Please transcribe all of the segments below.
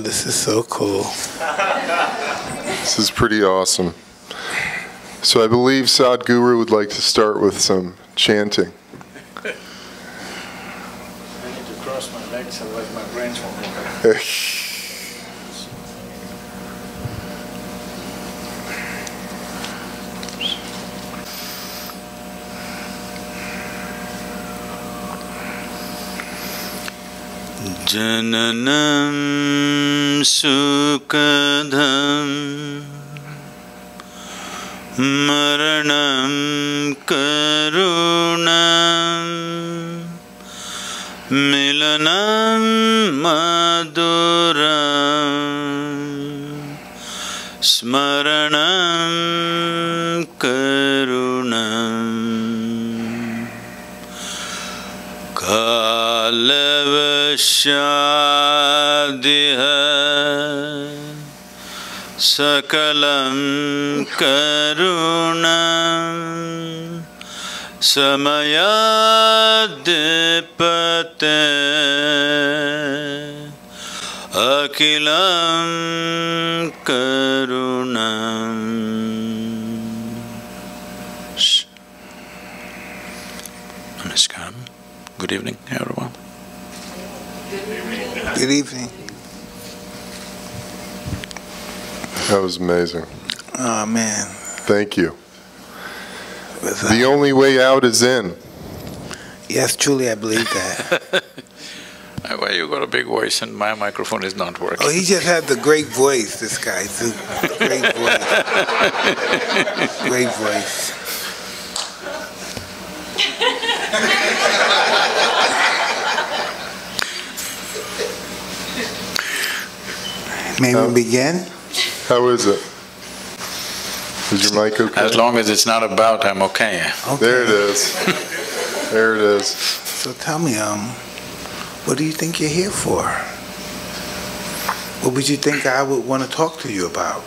This is so cool. This is pretty awesome. So I believe Sadhguru would like to start with some chanting. I need to cross my legs, otherwise my brains won't work. जननं सुखदं मरणं करुणं शादिह सकलं करुण। समय समयादिपते अखिलं करुण। नमस्कार good evening Good evening. That was amazing. Oh man. Thank you. Was, uh, The only way out is in. yes, truly, I believe that. Why you got a big voice and my microphone is not working? oh, he just had the great voice. This guy, the great voice. great voice. May we begin? How is it? Is your mic okay? As long as it's not about, I'm okay. Okay. There it is. There it is. So tell me, um, what do you think you're here for? What would you think I would want to talk to you about?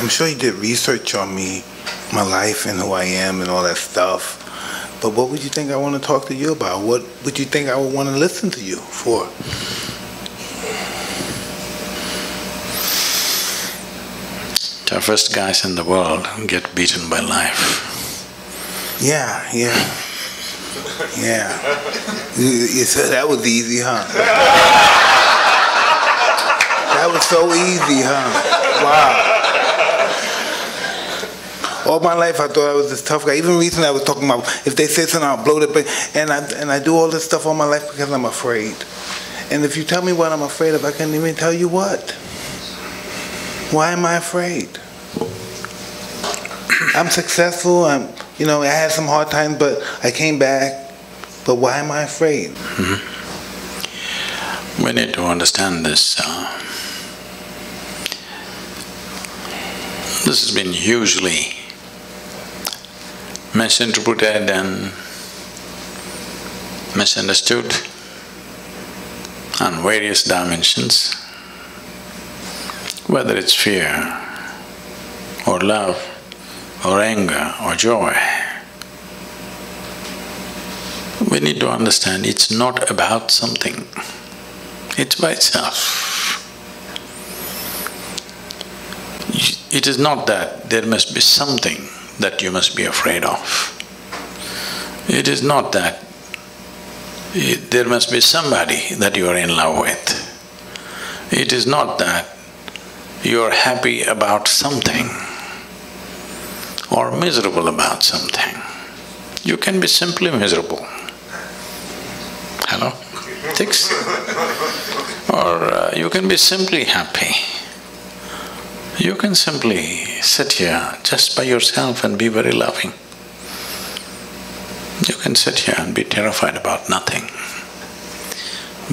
I'm sure you did research on me, my life, and who I am, and all that stuff. But what would you think I want to talk to you about? What would you think I would want to listen to you for? Toughest guys in the world get beaten by life. Yeah, yeah, yeah. You, you said that was easy, huh? that was so easy, huh? Wow. All my life, I thought I was this tough guy. Even recently, I was talking about if they say something, I'll blow the brain. And I and I do all this stuff all my life because I'm afraid. And if you tell me what I'm afraid of, I can't even tell you what. Why am I afraid? I'm successful. I'm, you know, I had some hard times, but I came back. But why am I afraid? We need to understand this. Uh, this has been hugely misinterpreted and misunderstood on various dimensions, whether it's fear or love or anger or joy. We need to understand it's not about something, it's by itself. It is not that there must be something that you must be afraid of. It is not that there must be somebody that you are in love with. It is not that you are happy about something or miserable about something. You can be simply miserable. Hello? Six? Or uh, you can be simply happy. You can simply sit here just by yourself and be very loving. You can sit here and be terrified about nothing.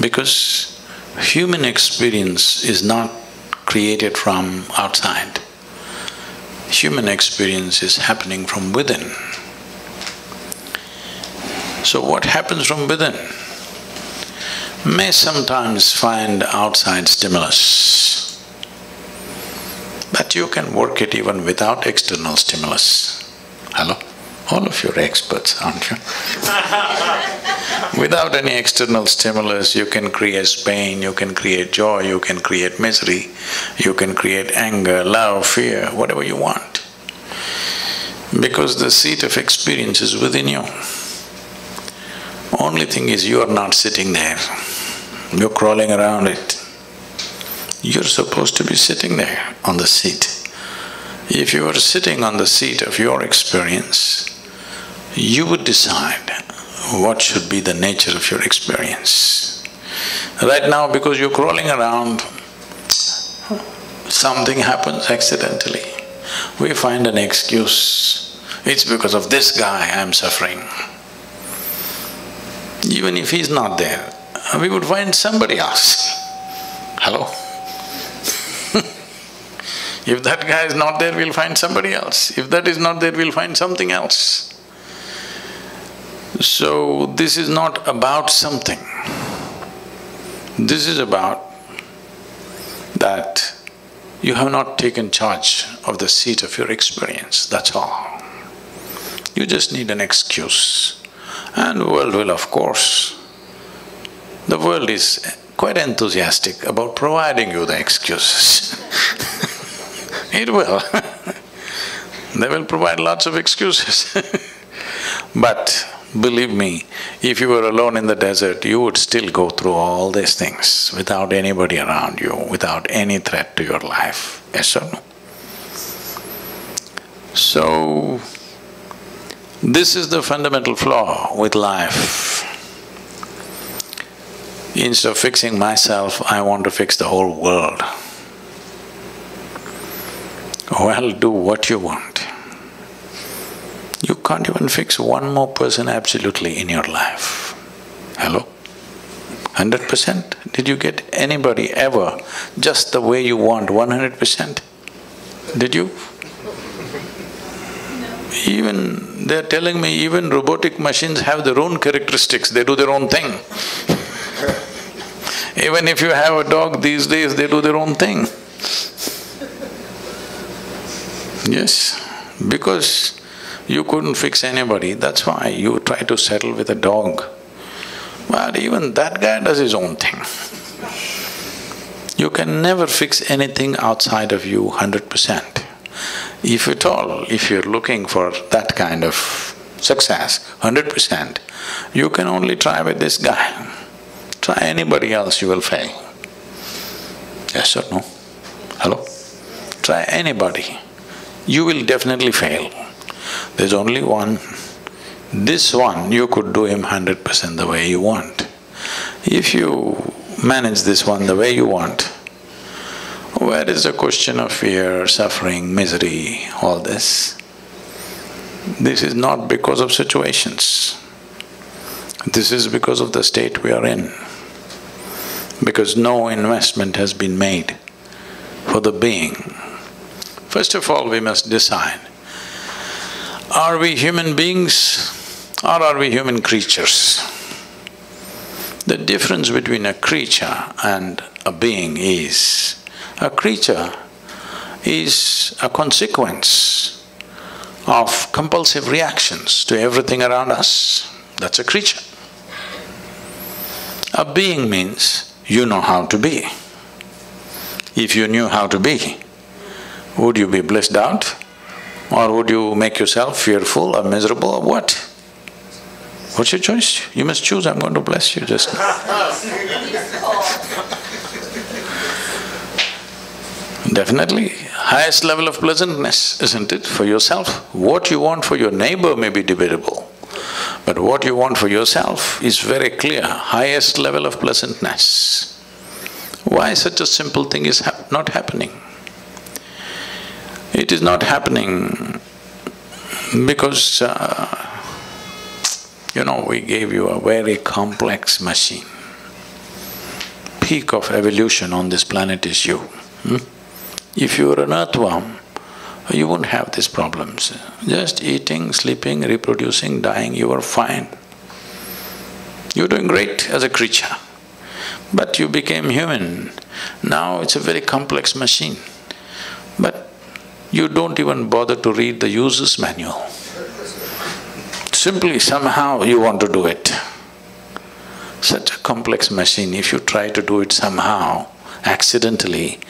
Because human experience is not created from outside. Human experience is happening from within. So what happens from within may sometimes find outside stimulus, but you can work it even without external stimulus. Hello? All of you are experts, aren't you? Without any external stimulus, you can create pain, you can create joy, you can create misery, you can create anger, love, fear, whatever you want. Because the seat of experience is within you. Only thing is you are not sitting there, you're crawling around it. You're supposed to be sitting there on the seat. If you are sitting on the seat of your experience, you would decide what should be the nature of your experience. Right now, because you're crawling around, something happens accidentally. We find an excuse. It's because of this guy I'm suffering. Even if he's not there, we would find somebody else. Hello? if that guy is not there, we'll find somebody else. If that is not there, we'll find something else. So, this is not about something. This is about that you have not taken charge of the seat of your experience, that's all. You just need an excuse. And world will, of course, the world is quite enthusiastic about providing you the excuses It will They will provide lots of excuses But believe me, if you were alone in the desert, you would still go through all these things without anybody around you, without any threat to your life, yes or no? So, this is the fundamental flaw with life. Instead of fixing myself, I want to fix the whole world. Well, do what you want. You can't even fix one more person absolutely in your life. Hello? Hundred percent? Did you get anybody ever just the way you want, one hundred percent? Did you? Even they're telling me even robotic machines have their own characteristics, they do their own thing. even if you have a dog these days, they do their own thing. Yes, because you couldn't fix anybody, that's why you try to settle with a dog. But even that guy does his own thing. You can never fix anything outside of you hundred percent. If at all, if you're looking for that kind of success, hundred percent, you can only try with this guy. Try anybody else, you will fail. Yes or no? Hello? Try anybody, you will definitely fail. There's only one. This one, you could do him hundred percent the way you want. If you manage this one the way you want, where is the question of fear, suffering, misery, all this? This is not because of situations. This is because of the state we are in. Because no investment has been made for the being. First of all, we must decide are we human beings or are we human creatures? The difference between a creature and a being is, a creature is a consequence of compulsive reactions to everything around us. That's a creature. A being means you know how to be. If you knew how to be, would you be blissed out? Or would you make yourself fearful or miserable or what? What's your choice? You must choose, I'm going to bless you just Definitely, highest level of pleasantness, isn't it, for yourself? What you want for your neighbor may be debatable, but what you want for yourself is very clear, highest level of pleasantness. Why such a simple thing is hap not happening? It is not happening because, uh, you know, we gave you a very complex machine. Peak of evolution on this planet is you. Hmm? If you were an earthworm, you wouldn't have these problems. Just eating, sleeping, reproducing, dying, you were fine. You're doing great as a creature. But you became human. Now it's a very complex machine. But you don't even bother to read the user's manual. Simply somehow you want to do it. Such a complex machine, if you try to do it somehow, accidentally,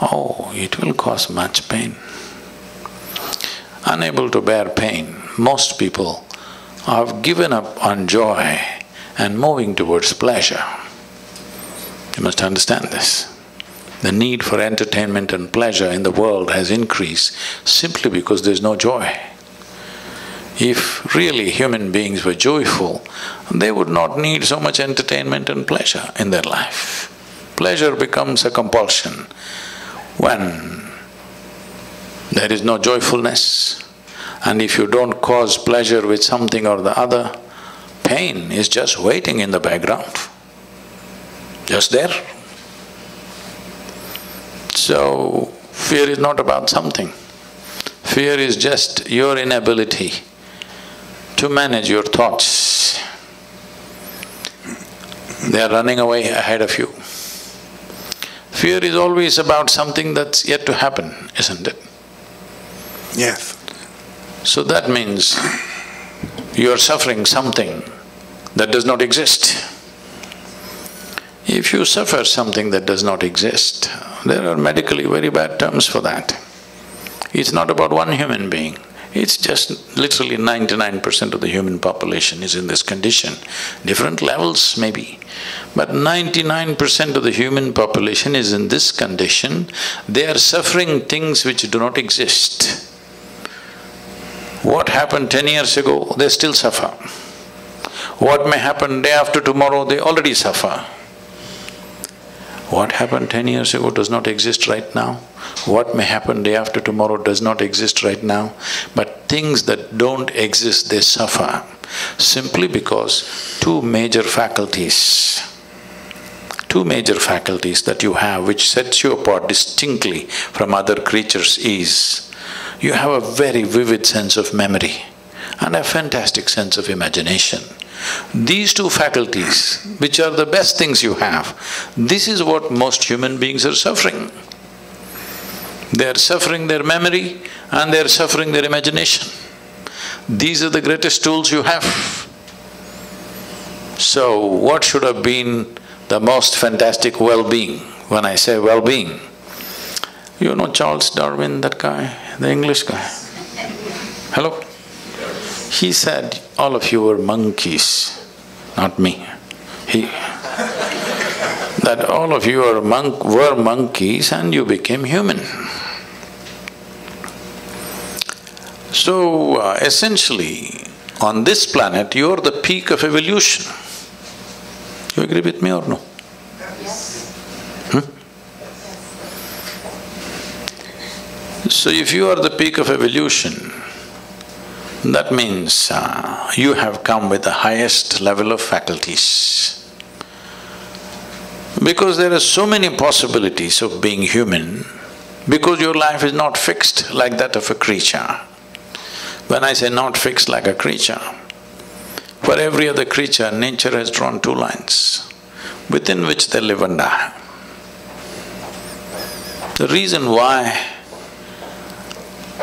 oh, it will cause much pain. Unable to bear pain, most people have given up on joy and moving towards pleasure. You must understand this. The need for entertainment and pleasure in the world has increased simply because there's no joy. If really human beings were joyful, they would not need so much entertainment and pleasure in their life. Pleasure becomes a compulsion when there is no joyfulness and if you don't cause pleasure with something or the other, pain is just waiting in the background, just there. So, fear is not about something. Fear is just your inability to manage your thoughts. They are running away ahead of you. Fear is always about something that's yet to happen, isn't it? Yes. So that means you are suffering something that does not exist. If you suffer something that does not exist, there are medically very bad terms for that. It's not about one human being, it's just literally ninety-nine percent of the human population is in this condition. Different levels maybe, but ninety-nine percent of the human population is in this condition. They are suffering things which do not exist. What happened ten years ago, they still suffer. What may happen day after tomorrow, they already suffer. What happened ten years ago does not exist right now. What may happen day after tomorrow does not exist right now. But things that don't exist, they suffer simply because two major faculties, two major faculties that you have which sets you apart distinctly from other creatures is, you have a very vivid sense of memory and a fantastic sense of imagination. These two faculties, which are the best things you have, this is what most human beings are suffering. They are suffering their memory and they are suffering their imagination. These are the greatest tools you have. So, what should have been the most fantastic well-being? When I say well-being, you know Charles Darwin, that guy, the English guy? Hello? He said, all of you were monkeys, not me. He… that all of you are monk… were monkeys and you became human. So, uh, essentially, on this planet, you're the peak of evolution. You agree with me or no? Hmm? So if you are the peak of evolution, that means uh, you have come with the highest level of faculties. Because there are so many possibilities of being human, because your life is not fixed like that of a creature. When I say not fixed like a creature, for every other creature, nature has drawn two lines within which they live and die. The reason why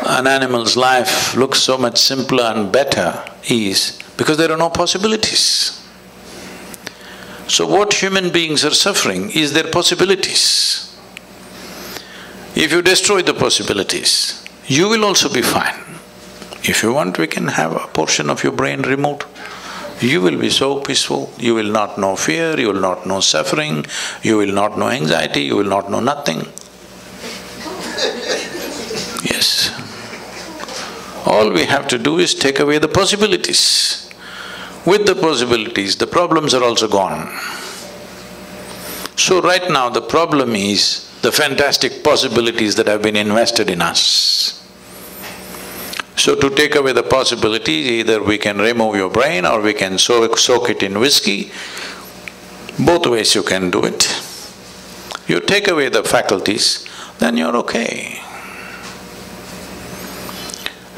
an animal's life looks so much simpler and better is because there are no possibilities. So what human beings are suffering is their possibilities. If you destroy the possibilities, you will also be fine. If you want, we can have a portion of your brain removed. You will be so peaceful, you will not know fear, you will not know suffering, you will not know anxiety, you will not know nothing. All we have to do is take away the possibilities. With the possibilities, the problems are also gone. So right now the problem is the fantastic possibilities that have been invested in us. So to take away the possibilities, either we can remove your brain or we can soak, soak it in whiskey. Both ways you can do it. You take away the faculties, then you're okay.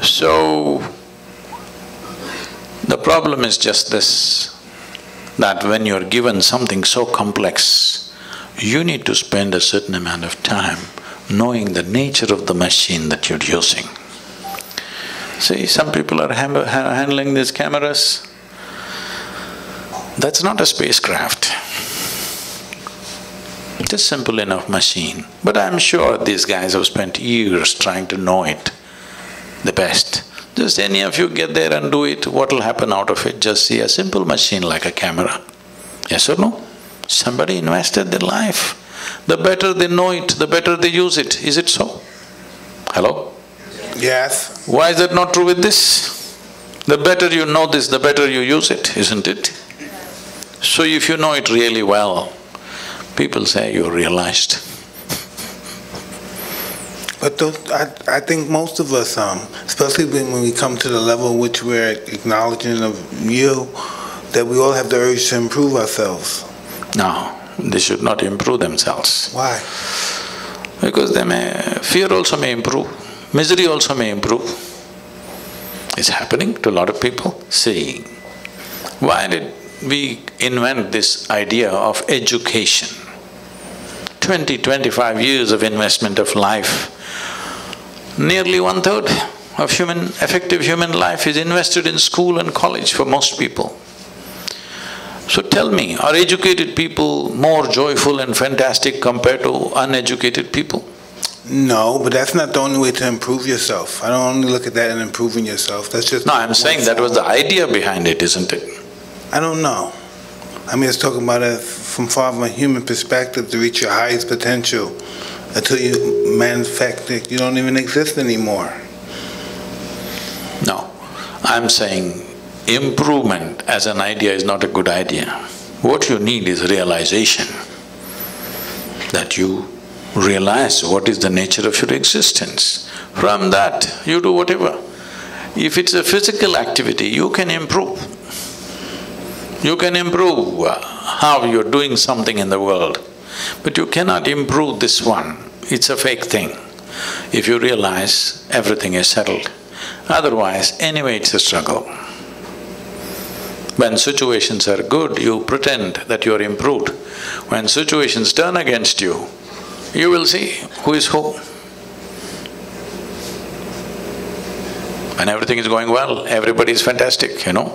So, the problem is just this, that when you're given something so complex, you need to spend a certain amount of time knowing the nature of the machine that you're using. See, some people are handling these cameras. That's not a spacecraft. It's a simple enough machine. But I'm sure these guys have spent years trying to know it the best. Just any of you get there and do it, what'll happen out of it? Just see a simple machine like a camera. Yes or no? Somebody invested their life. The better they know it, the better they use it. Is it so? Hello? Yes. Why is that not true with this? The better you know this, the better you use it, isn't it? So if you know it really well, people say you realized. But those, I, I think most of us, um, especially when, when we come to the level which we're acknowledging of you, that we all have the urge to improve ourselves. No, they should not improve themselves. Why? Because they may… fear also may improve, misery also may improve. It's happening to a lot of people. See, why did we invent this idea of education? Twenty, twenty-five years of investment of life, nearly one-third of human… effective human life is invested in school and college for most people. So tell me, are educated people more joyful and fantastic compared to uneducated people? No, but that's not the only way to improve yourself. I don't only look at that in improving yourself, that's just… No, I'm saying that was the idea behind it, isn't it? I don't know. I mean, it's talking about it from far from a human perspective to reach your highest potential until you it, you don't even exist anymore. No, I'm saying improvement as an idea is not a good idea. What you need is realization, that you realize what is the nature of your existence. From that, you do whatever. If it's a physical activity, you can improve. You can improve uh, how you're doing something in the world, but you cannot improve this one. It's a fake thing. If you realize everything is settled, otherwise, anyway, it's a struggle. When situations are good, you pretend that you are improved. When situations turn against you, you will see who is who. When everything is going well, everybody is fantastic, you know.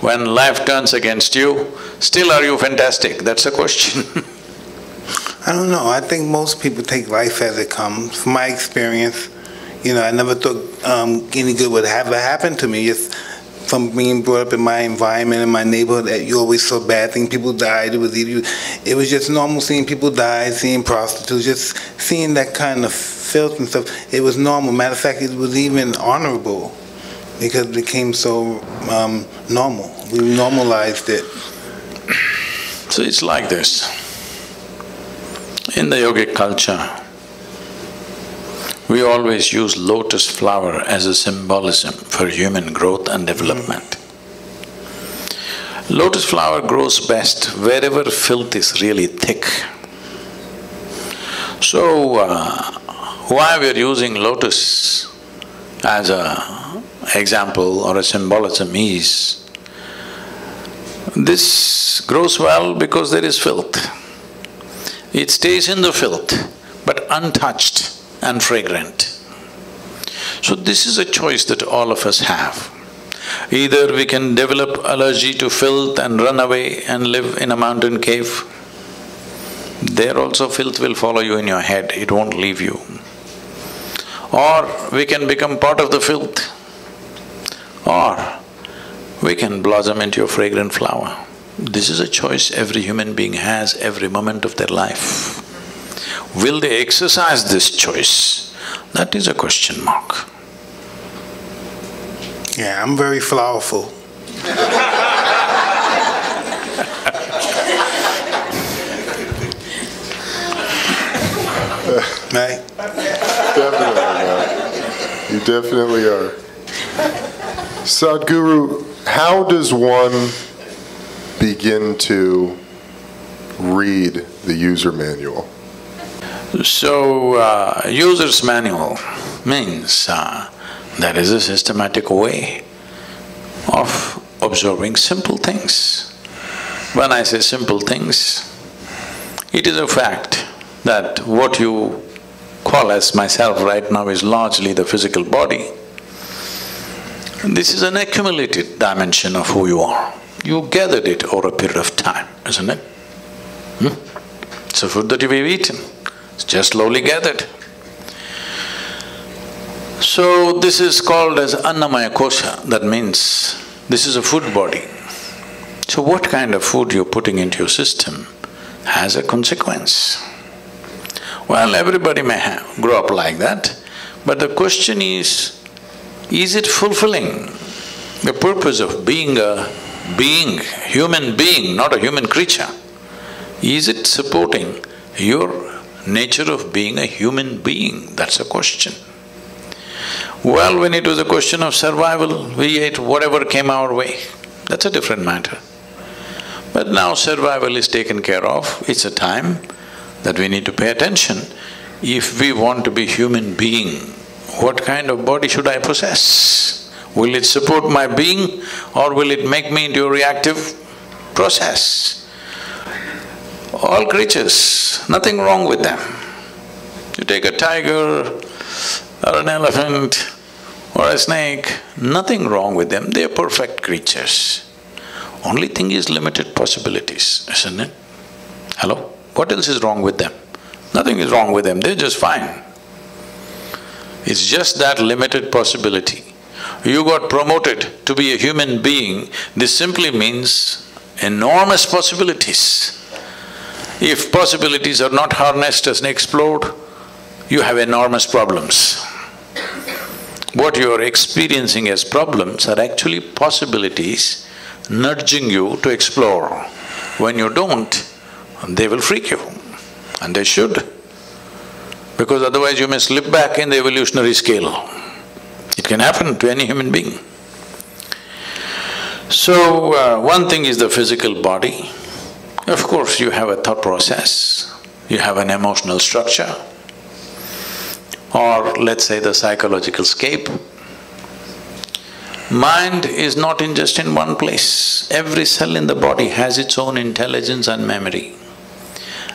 When life turns against you, still are you fantastic? That's a question I don't know. I think most people take life as it comes. From my experience, you know, I never thought um, any good would ever happen to me. Just from being brought up in my environment in my neighborhood, that you always saw bad things. People died. It was either, it was just normal seeing people die, seeing prostitutes, just seeing that kind of filth and stuff. It was normal. Matter of fact, it was even honorable because it became so um, normal. We normalized it. So it's like this. In the yogic culture, we always use lotus flower as a symbolism for human growth and development. Lotus flower grows best wherever filth is really thick. So, uh, why we're using lotus as a example or a symbolism is, this grows well because there is filth. It stays in the filth, but untouched and fragrant. So this is a choice that all of us have. Either we can develop allergy to filth and run away and live in a mountain cave. There also filth will follow you in your head, it won't leave you. Or we can become part of the filth. Or we can blossom into a fragrant flower. This is a choice every human being has every moment of their life. Will they exercise this choice? That is a question mark. Yeah, I'm very flowerful. right? Definitely are. You definitely are. Sadhguru, how does one begin to read the user manual? So, uh, user's manual means uh, there is a systematic way of observing simple things. When I say simple things, it is a fact that what you call as myself right now is largely the physical body. This is an accumulated dimension of who you are. You gathered it over a period of time, isn't it? Hmm? It's a food that you've eaten, it's just slowly gathered. So this is called as Annamaya Kosha, that means this is a food body. So what kind of food you're putting into your system has a consequence. Well, everybody may have, grow up like that, but the question is, is it fulfilling the purpose of being a being, human being, not a human creature? Is it supporting your nature of being a human being? That's a question. Well, when it was a question of survival, we ate whatever came our way. That's a different matter. But now survival is taken care of, it's a time that we need to pay attention. If we want to be human being, what kind of body should I possess? Will it support my being or will it make me into a reactive process? All creatures, nothing wrong with them. You take a tiger or an elephant or a snake, nothing wrong with them, they're perfect creatures. Only thing is limited possibilities, isn't it? Hello? What else is wrong with them? Nothing is wrong with them, they're just fine. It's just that limited possibility. You got promoted to be a human being, this simply means enormous possibilities. If possibilities are not harnessed and explored, you have enormous problems. What you are experiencing as problems are actually possibilities nudging you to explore. When you don't, they will freak you, and they should, because otherwise you may slip back in the evolutionary scale. It can happen to any human being. So, uh, one thing is the physical body. Of course, you have a thought process, you have an emotional structure, or let's say the psychological scape. Mind is not in just in one place. Every cell in the body has its own intelligence and memory.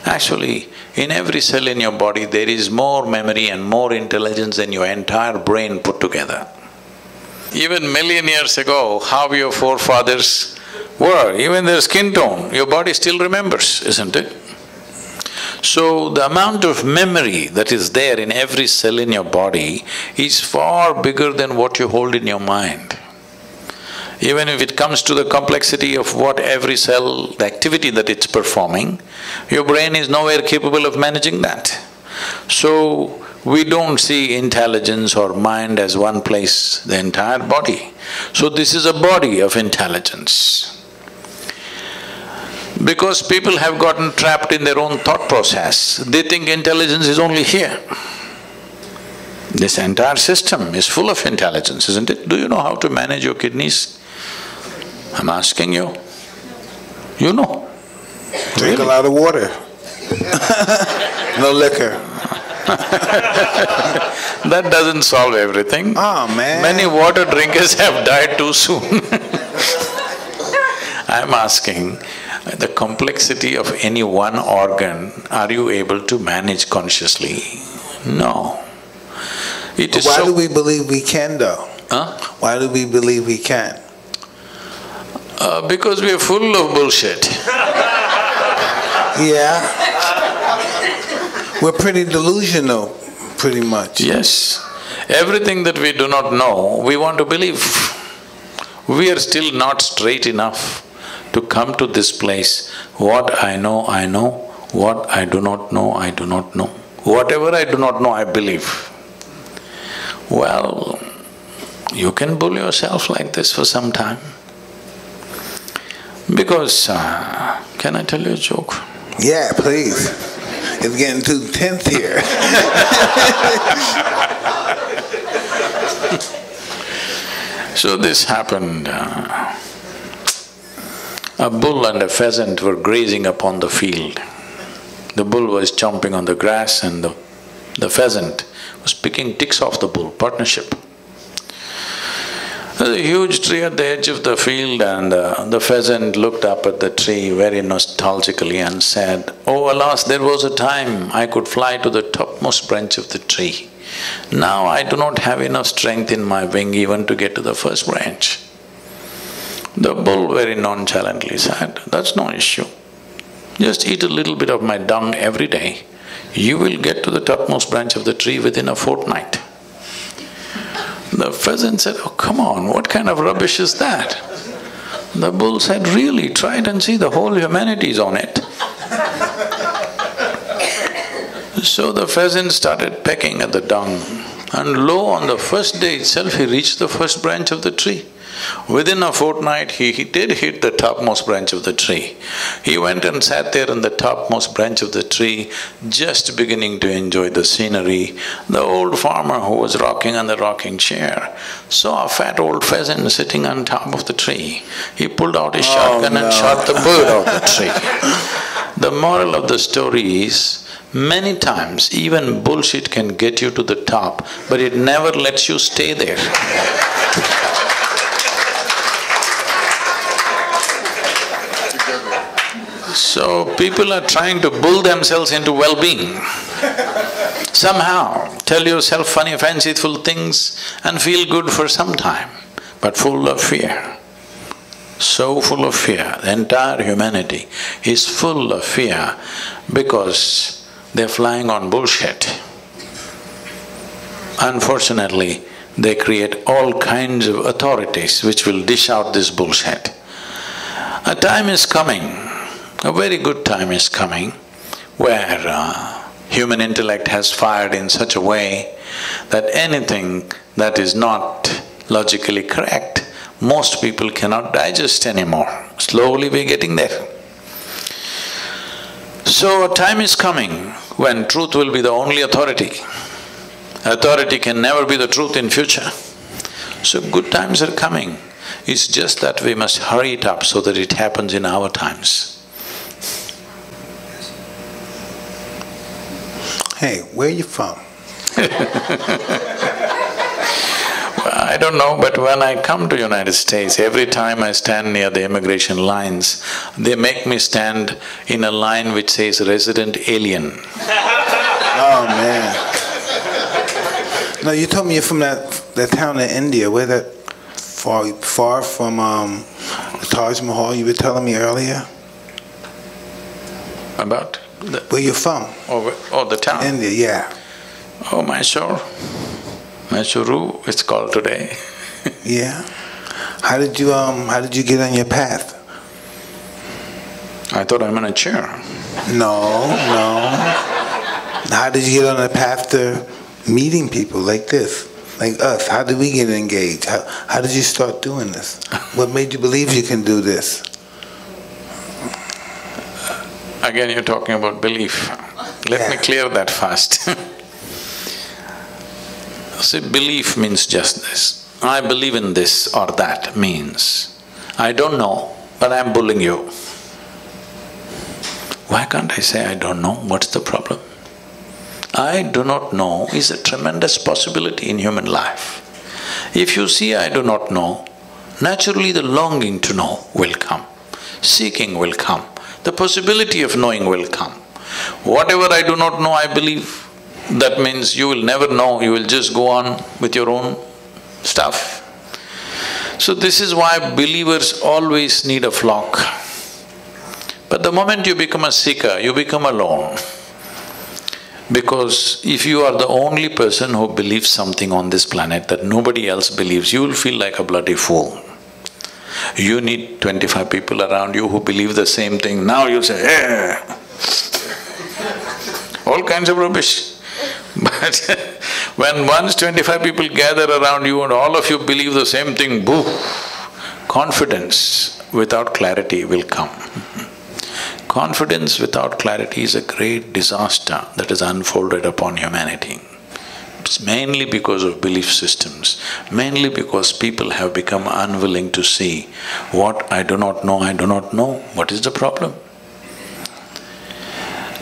Actually, in every cell in your body, there is more memory and more intelligence than your entire brain put together. Even million years ago, how your forefathers were, even their skin tone, your body still remembers, isn't it? So, the amount of memory that is there in every cell in your body is far bigger than what you hold in your mind. Even if it comes to the complexity of what every cell, the activity that it's performing, your brain is nowhere capable of managing that. So, we don't see intelligence or mind as one place, the entire body. So this is a body of intelligence. Because people have gotten trapped in their own thought process, they think intelligence is only here. This entire system is full of intelligence, isn't it? Do you know how to manage your kidneys? I'm asking you. You know. Drink a lot of water. no liquor. that doesn't solve everything. Oh, man. Many water drinkers have died too soon. I'm asking, the complexity of any one organ, are you able to manage consciously? No. It But is why so… do we believe we can though? Huh? Why do we believe we can? Uh, because we are full of bullshit. Yeah. We're pretty delusional, pretty much. Yes. Everything that we do not know, we want to believe. We are still not straight enough to come to this place. What I know, I know. What I do not know, I do not know. Whatever I do not know, I believe. Well, you can bull yourself like this for some time. Because, uh, can I tell you a joke? Yeah, please. It's getting too tense here. So this happened, uh, a bull and a pheasant were grazing upon the field. The bull was chomping on the grass and the, the pheasant was picking ticks off the bull, partnership. There's a huge tree at the edge of the field and uh, the pheasant looked up at the tree very nostalgically and said, Oh alas, there was a time I could fly to the topmost branch of the tree. Now I do not have enough strength in my wing even to get to the first branch. The bull very nonchalantly said, That's no issue. Just eat a little bit of my dung every day. You will get to the topmost branch of the tree within a fortnight. The pheasant said, Oh, come on, what kind of rubbish is that? The bull said, Really, try it and see, the whole humanity is on it. so the pheasant started pecking at the dung, and lo, on the first day itself, he reached the first branch of the tree. Within a fortnight, he, he did hit the topmost branch of the tree. He went and sat there on the topmost branch of the tree, just beginning to enjoy the scenery. The old farmer who was rocking on the rocking chair saw a fat old pheasant sitting on top of the tree. He pulled out his oh, shotgun no. and shot the bird out of the tree. The moral of the story is, many times even bullshit can get you to the top, but it never lets you stay there. So people are trying to bull themselves into well-being. Somehow, tell yourself funny, fanciful things and feel good for some time, but full of fear. So full of fear, the entire humanity is full of fear because they're flying on bullshit. Unfortunately, they create all kinds of authorities which will dish out this bullshit. A time is coming, a very good time is coming, where uh, human intellect has fired in such a way that anything that is not logically correct, most people cannot digest anymore. Slowly we're getting there. So a time is coming when truth will be the only authority. Authority can never be the truth in future. So good times are coming. It's just that we must hurry it up so that it happens in our times. Hey, where are you from? I don't know, but when I come to United States, every time I stand near the immigration lines, they make me stand in a line which says resident alien. Oh, man. No, you told me you're from that, that town in India, where that, far, far from, um, the Taj Mahal you were telling me earlier? About the, Where you from? oh, oh, the town? India, yeah. Oh, Mysore. Mysuru, it's called today. Yeah. How did you, um, how did you get on your path? I thought I'm in a chair. No, no. How did you get on the path to meeting people like this, like us? How did we get engaged? How, how did you start doing this? What made you believe you can do this? Again, you're talking about belief. Let me clear that first. See, belief means just this. I believe in this or that means, I don't know, but I'm bullying you. Why can't I say I don't know? What's the problem? I do not know is a tremendous possibility in human life. If you see I do not know, naturally the longing to know will come, seeking will come, the possibility of knowing will come. Whatever I do not know, I believe, that means you will never know, you will just go on with your own stuff. So this is why believers always need a flock. But the moment you become a seeker, you become alone. Because if you are the only person who believes something on this planet that nobody else believes, you will feel like a bloody fool. You need twenty-five people around you who believe the same thing, now you say, yeah. All kinds of rubbish. But when once twenty-five people gather around you and all of you believe the same thing, boo, confidence without clarity will come. Confidence without clarity is a great disaster that is unfolded upon humanity. Mainly because of belief systems, mainly because people have become unwilling to see what I do not know, I do not know, what is the problem?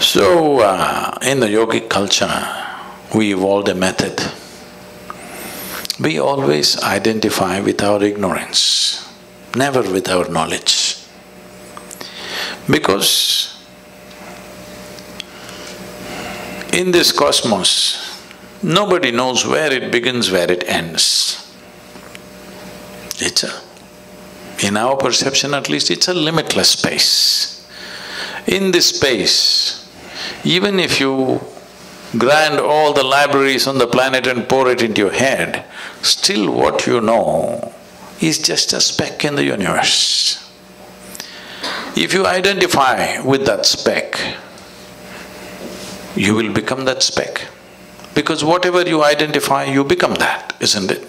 So, uh, in the yogic culture, we evolved a method. we always identify with our ignorance, never with our knowledge. Because in this cosmos, nobody knows where it begins, where it ends. It's a, in our perception at least, it's a limitless space. In this space, even if you grind all the libraries on the planet and pour it into your head, still what you know is just a speck in the universe. If you identify with that speck, you will become that speck. Because whatever you identify, you become that, isn't it?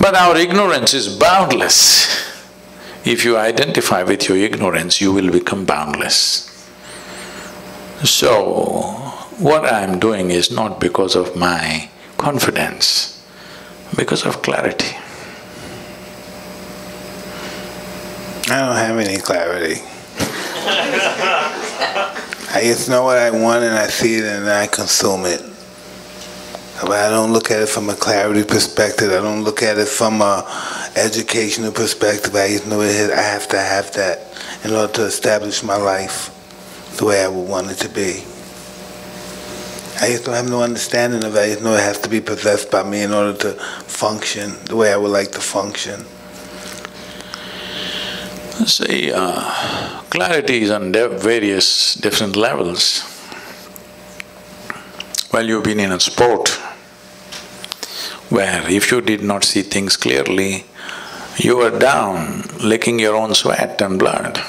But our ignorance is boundless. If you identify with your ignorance, you will become boundless. So, what I'm doing is not because of my confidence, because of clarity. I don't have any clarity. I just know what I want and I see it and I consume it. But I don't look at it from a clarity perspective. I don't look at it from a educational perspective. I just know it, I have to have that in order to establish my life the way I would want it to be. I just don't have no understanding of it. I just know it has to be possessed by me in order to function the way I would like to function. See, uh, clarity is on de- various different levels. Well, you've been in a sport where if you did not see things clearly, you were down licking your own sweat and blood.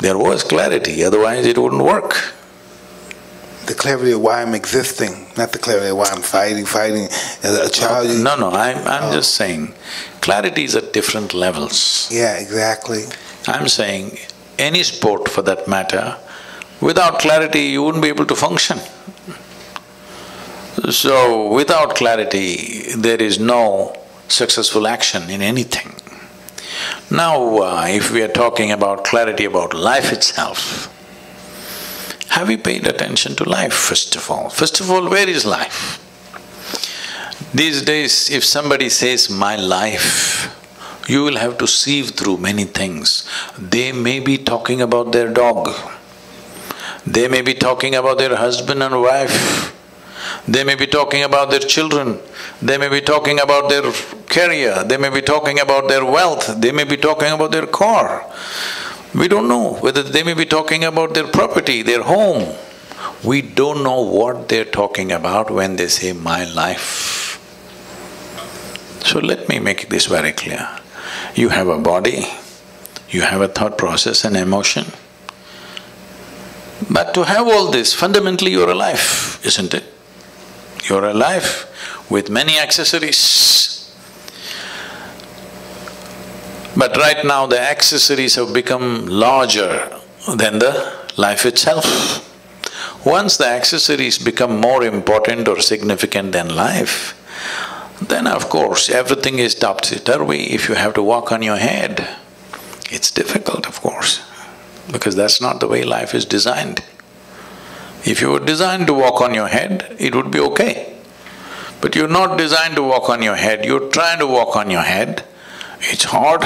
There was clarity, otherwise it wouldn't work. The clarity of why I'm existing, not the clarity of why I'm fighting, fighting. As a child, No, no, I'm, I'm just saying, clarity is at different levels. yeah, exactly. I'm saying, any sport for that matter, without clarity you wouldn't be able to function. So, without clarity, there is no successful action in anything. Now, uh, if we are talking about clarity about life itself, have you paid attention to life first of all? First of all, where is life? These days, if somebody says, my life, you will have to sieve through many things. They may be talking about their dog, they may be talking about their husband and wife, they may be talking about their children, they may be talking about their career, they may be talking about their wealth, they may be talking about their car. We don't know whether they may be talking about their property, their home. We don't know what they're talking about when they say, my life. So let me make this very clear. You have a body, you have a thought process and emotion. But to have all this, fundamentally you're alive, isn't it? You're alive with many accessories. But right now the accessories have become larger than the life itself. Once the accessories become more important or significant than life, then of course everything is topsy-turvy. If you have to walk on your head, it's difficult of course, because that's not the way life is designed. If you were designed to walk on your head, it would be okay. But you're not designed to walk on your head, you're trying to walk on your head, it's hard.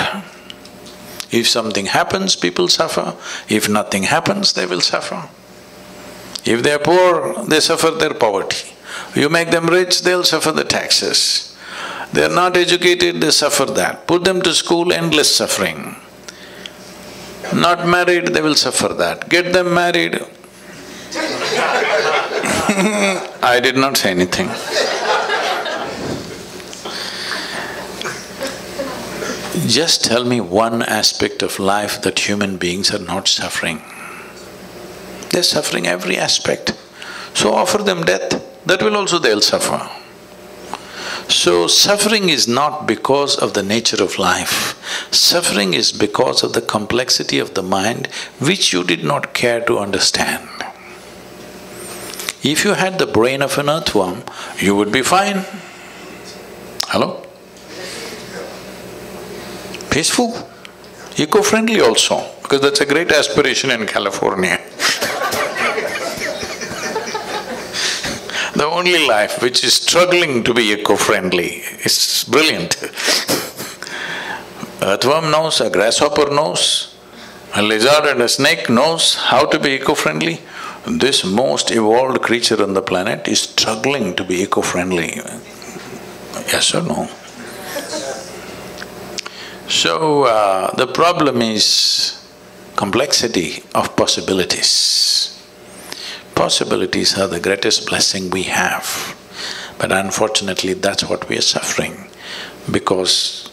If something happens, people suffer. If nothing happens, they will suffer. If they're poor, they suffer their poverty. You make them rich, they'll suffer the taxes. They're not educated, they suffer that. Put them to school, endless suffering. Not married, they will suffer that. Get them married. I did not say anything. Just tell me one aspect of life that human beings are not suffering. They're suffering every aspect. So offer them death, that will also they'll suffer. So suffering is not because of the nature of life. Suffering is because of the complexity of the mind which you did not care to understand. If you had the brain of an earthworm, you would be fine. Hello? Peaceful, eco-friendly also, because that's a great aspiration in California. the only life which is struggling to be eco-friendly. is brilliant. Earthworm knows, a grasshopper knows, a lizard and a snake knows how to be eco-friendly. This most evolved creature on the planet is struggling to be eco-friendly. Yes or no? So, uh, the problem is complexity of possibilities. Possibilities are the greatest blessing we have, but unfortunately that's what we are suffering because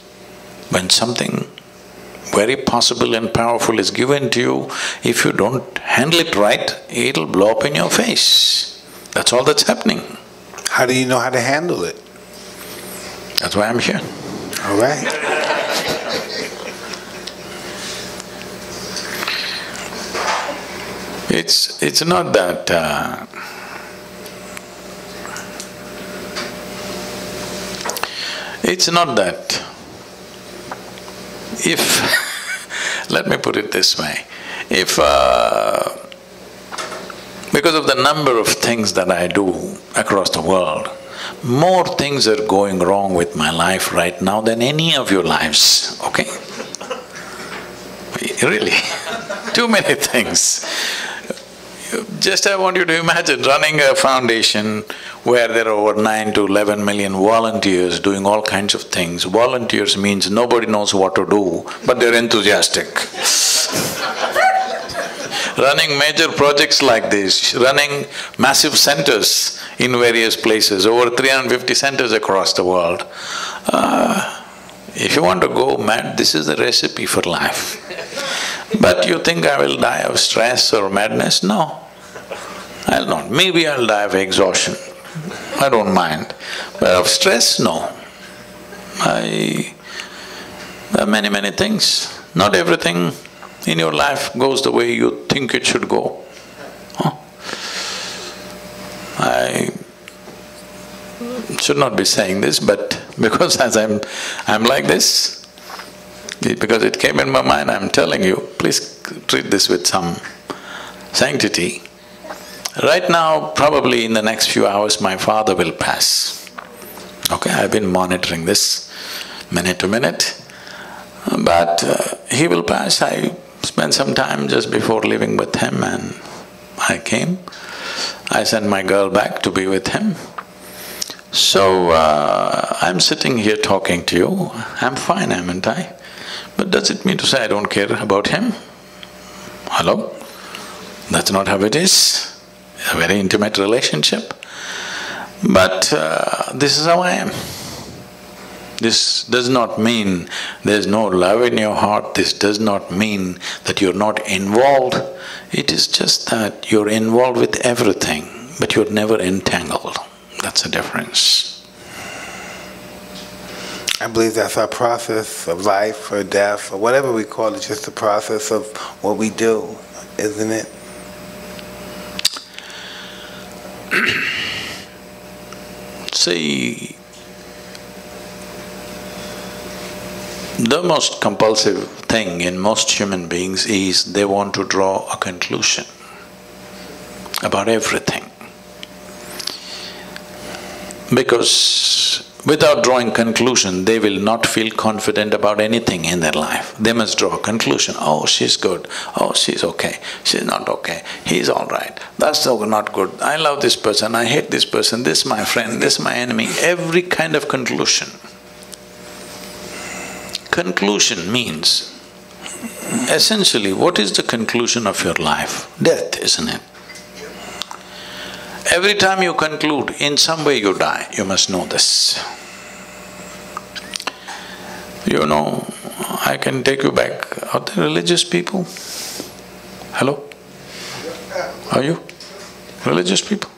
when something very possible and powerful is given to you, if you don't handle it right, it'll blow up in your face. That's all that's happening. How do you know how to handle it? That's why I'm here. All right. It's… it's not that uh, It's not that if let me put it this way, if uh, because of the number of things that I do across the world, more things are going wrong with my life right now than any of your lives, okay? Really, too many things. Just I want you to imagine running a foundation where there are over nine to eleven million volunteers doing all kinds of things. Volunteers means nobody knows what to do, but they're enthusiastic. running major projects like this, running massive centers in various places, over 350 centers across the world. Uh, if you want to go mad, this is the recipe for life. But you think I will die of stress or madness? No. I'll not. Maybe I'll die of exhaustion. I don't mind. But of stress, no. I… there are many, many things. Not everything in your life goes the way you think it should go. Huh? I should not be saying this, but because as I'm… I'm like this, because it came in my mind, I'm telling you, please treat this with some sanctity. Right now, probably in the next few hours, my father will pass. Okay, I've been monitoring this minute to minute, but uh, he will pass. I spent some time just before leaving with him and I came. I sent my girl back to be with him. So, uh, I'm sitting here talking to you, I'm fine, haven't I? But does it mean to say I don't care about him? Hello? That's not how it is. A very intimate relationship. But uh, this is how I am. This does not mean there's no love in your heart, this does not mean that you're not involved. It is just that you're involved with everything, but you're never entangled. That's the difference. I believe that's our process of life or death or whatever we call it, just the process of what we do, isn't it? See, the most compulsive thing in most human beings is they want to draw a conclusion about everything. Because without drawing conclusion, they will not feel confident about anything in their life. They must draw a conclusion, oh, she's good, oh, she's okay, she's not okay, he's all right, that's not good, I love this person, I hate this person, this is my friend, this my enemy, every kind of conclusion. Conclusion means, essentially, what is the conclusion of your life? Death, isn't it? Every time you conclude, in some way you die, you must know this. You know, I can take you back. Are there religious people? Hello? Are you? Religious people?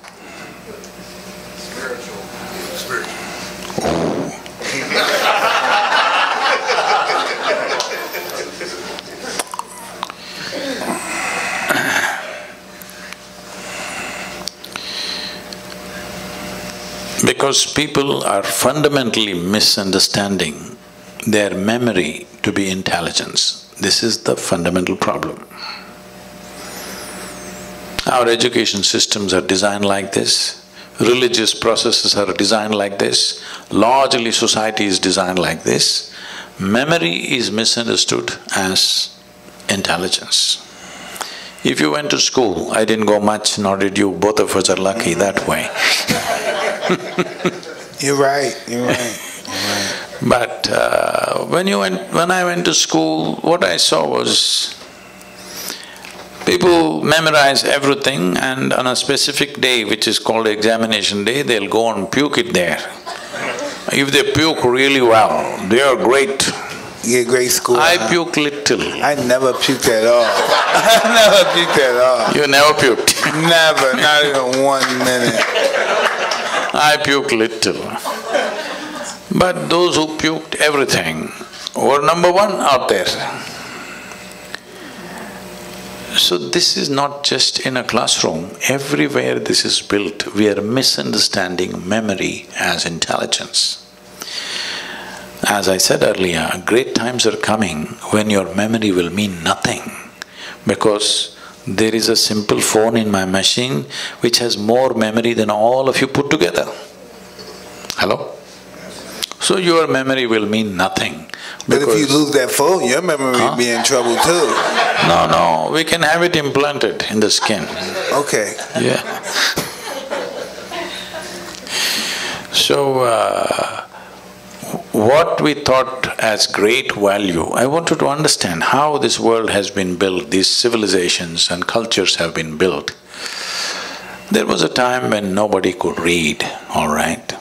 Because people are fundamentally misunderstanding their memory to be intelligence. This is the fundamental problem. Our education systems are designed like this. religious processes are designed like this, largely society is designed like this. Memory is misunderstood as intelligence. If you went to school, I didn't go much, nor did you, both of us are lucky that way. You're right, you're right, you're right. But uh, when you went… when I went to school, what I saw was people memorize everything and on a specific day, which is called examination day, they'll go and puke it there. If they puke really well, they are great. You get great school. I huh? puke little. I never puked at all. I never puked at all. You never puked. Never, not even one minute. I puke little. But those who puked everything were number one out there. So this is not just in a classroom, everywhere this is built, we are misunderstanding memory as intelligence. As I said earlier, great times are coming when your memory will mean nothing because there is a simple phone in my machine which has more memory than all of you put together. Hello? So your memory will mean nothing But if you lose that phone, your memory Huh? will be in trouble too. No, no, we can have it implanted in the skin. Okay. Yeah. So, uh, what we thought as great value, I wanted to understand how this world has been built, these civilizations and cultures have been built. There was a time when nobody could read, all right?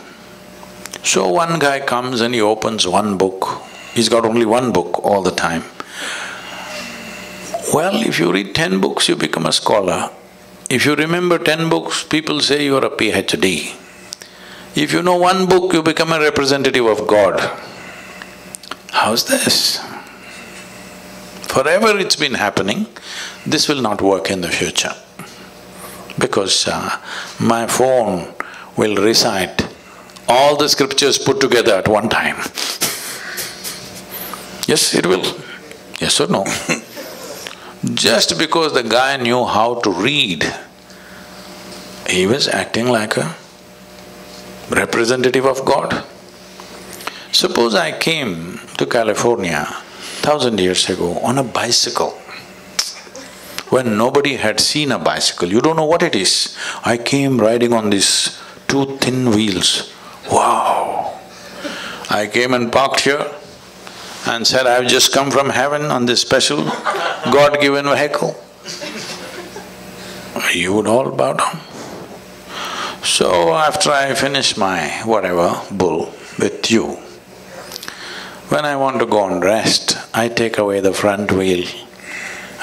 So one guy comes and he opens one book, he's got only one book all the time. Well, if you read ten books, you become a scholar. If you remember ten books, people say you are a PhD. If you know one book, you become a representative of God. How's this? Forever it's been happening, this will not work in the future. Because uh, my phone will recite all the scriptures put together at one time. Yes, it will. Yes or no? Just because the guy knew how to read, he was acting like a representative of God. Suppose I came to California thousand years ago on a bicycle, when nobody had seen a bicycle, you don't know what it is. I came riding on these two thin wheels. Wow! I came and parked here and said, I've just come from heaven on this special God-given vehicle. You would all bow down. So after I finish my whatever bull with you, when I want to go and rest, I take away the front wheel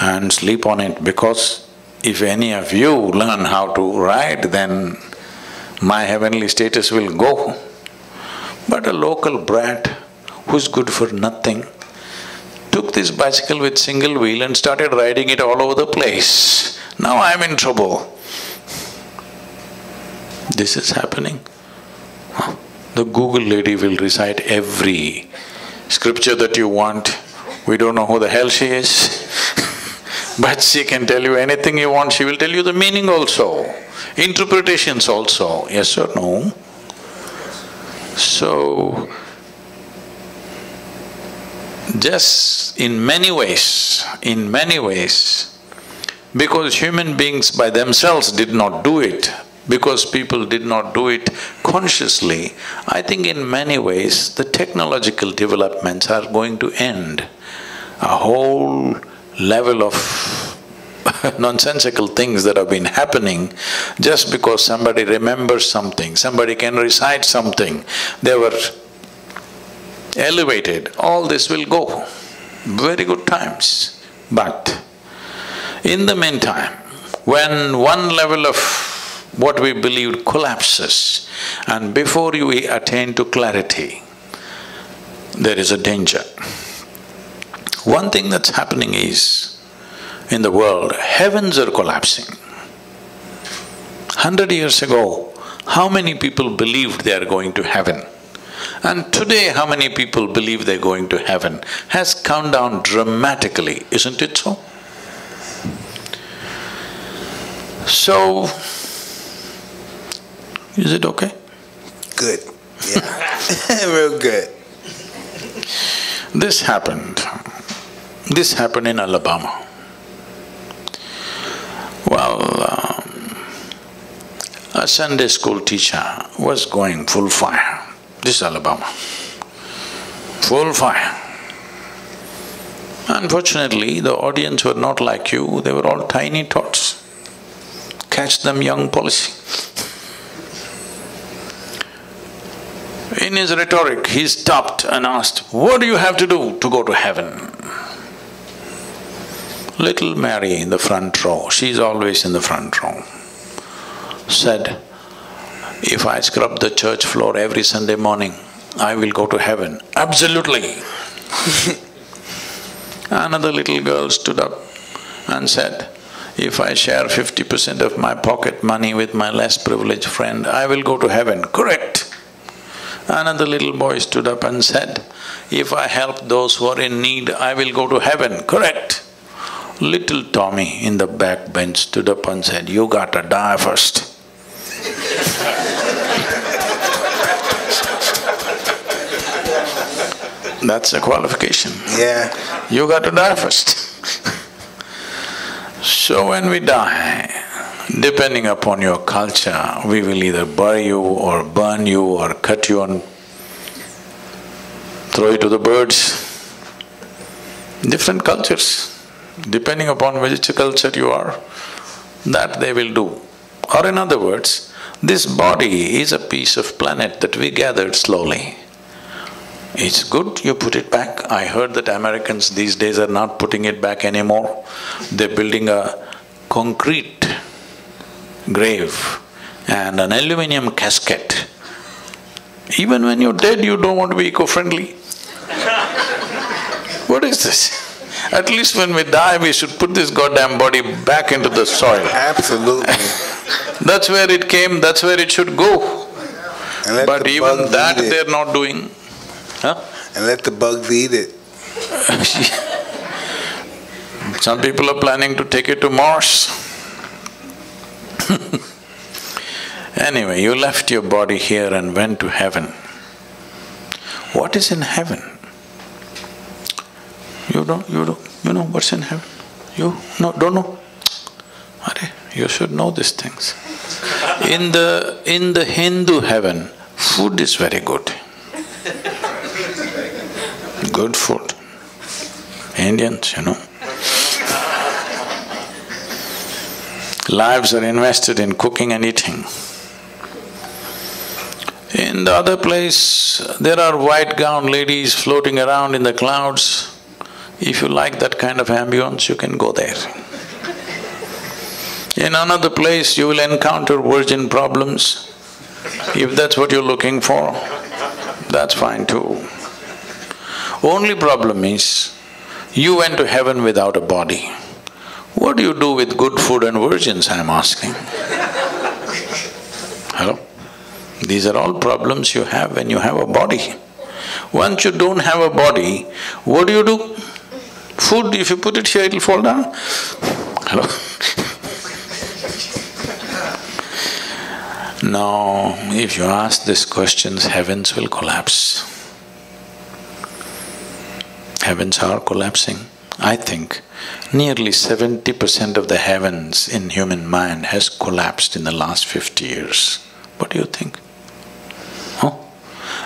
and sleep on it because if any of you learn how to ride, then my heavenly status will go. But a local brat who's good for nothing took this bicycle with single wheel and started riding it all over the place. Now I'm in trouble. This is happening. The Google lady will recite every scripture that you want. We don't know who the hell she is. But she can tell you anything you want, she will tell you the meaning also, interpretations also, yes or no? So, just in many ways, in many ways, because human beings by themselves did not do it, because people did not do it consciously, I think in many ways the technological developments are going to end. A whole level of nonsensical things that have been happening just because somebody remembers something, somebody can recite something, they were elevated, all this will go. Very good times. But in the meantime, when one level of what we believed collapses and before you attain to clarity, there is a danger. One thing that's happening is, in the world, heavens are collapsing. Hundred years ago, how many people believed they are going to heaven? And today, how many people believe they're going to heaven has come down dramatically, isn't it so? So, Is it okay? Good. Yeah. Real good. This happened. This happened in Alabama. Well, um, a Sunday school teacher was going full fire. This is Alabama. Full fire. Unfortunately, the audience were not like you, they were all tiny tots. Catch them young policy. In his rhetoric, he stopped and asked, What do you have to do to go to heaven? Little Mary in the front row, she's always in the front row, said, If I scrub the church floor every Sunday morning, I will go to heaven. Absolutely. Another little girl stood up and said, If I share fifty percent of my pocket money with my less privileged friend, I will go to heaven. Correct. Another little boy stood up and said, If I help those who are in need, I will go to heaven. Correct. Little Tommy in the back bench stood up and said, You gotta die first. That's a qualification. Yeah. You got to die first. so when we die, depending upon your culture, we will either bury you or burn you or cut you and throw you to the birds. Different cultures, depending upon which culture you are, that they will do. Or in other words, this body is a piece of planet that we gathered slowly. It's good you put it back. I heard that Americans these days are not putting it back anymore. They're building a concrete grave and an aluminium casket. Even when you're dead, you don't want to be eco-friendly. what is this? At least when we die, we should put this goddamn body back into the soil. Absolutely. That's where it came, that's where it should go. But even that they're not doing. Huh? And let the bugs eat it. Some people are planning to take it to Mars. anyway, you left your body here and went to heaven. What is in heaven? You don't… you don't… you know what's in heaven? You no, don't know? Are you should know these things. In the… in the Hindu heaven, food is very good. Good food. Indians, you know. Lives are invested in cooking and eating. In the other place, there are white gowned ladies floating around in the clouds. If you like that kind of ambience, you can go there. In another place, you will encounter virgin problems. If that's what you're looking for, that's fine too. Only problem is, you went to heaven without a body. What do you do with good food and virgins, I'm asking? Hello? These are all problems you have when you have a body. Once you don't have a body, what do you do? Food, if you put it here, it'll fall down. Hello? No, if you ask these questions, heavens will collapse. Heavens are collapsing. I think nearly seventy percent of the heavens in human mind has collapsed in the last fifty years. What do you think? Huh?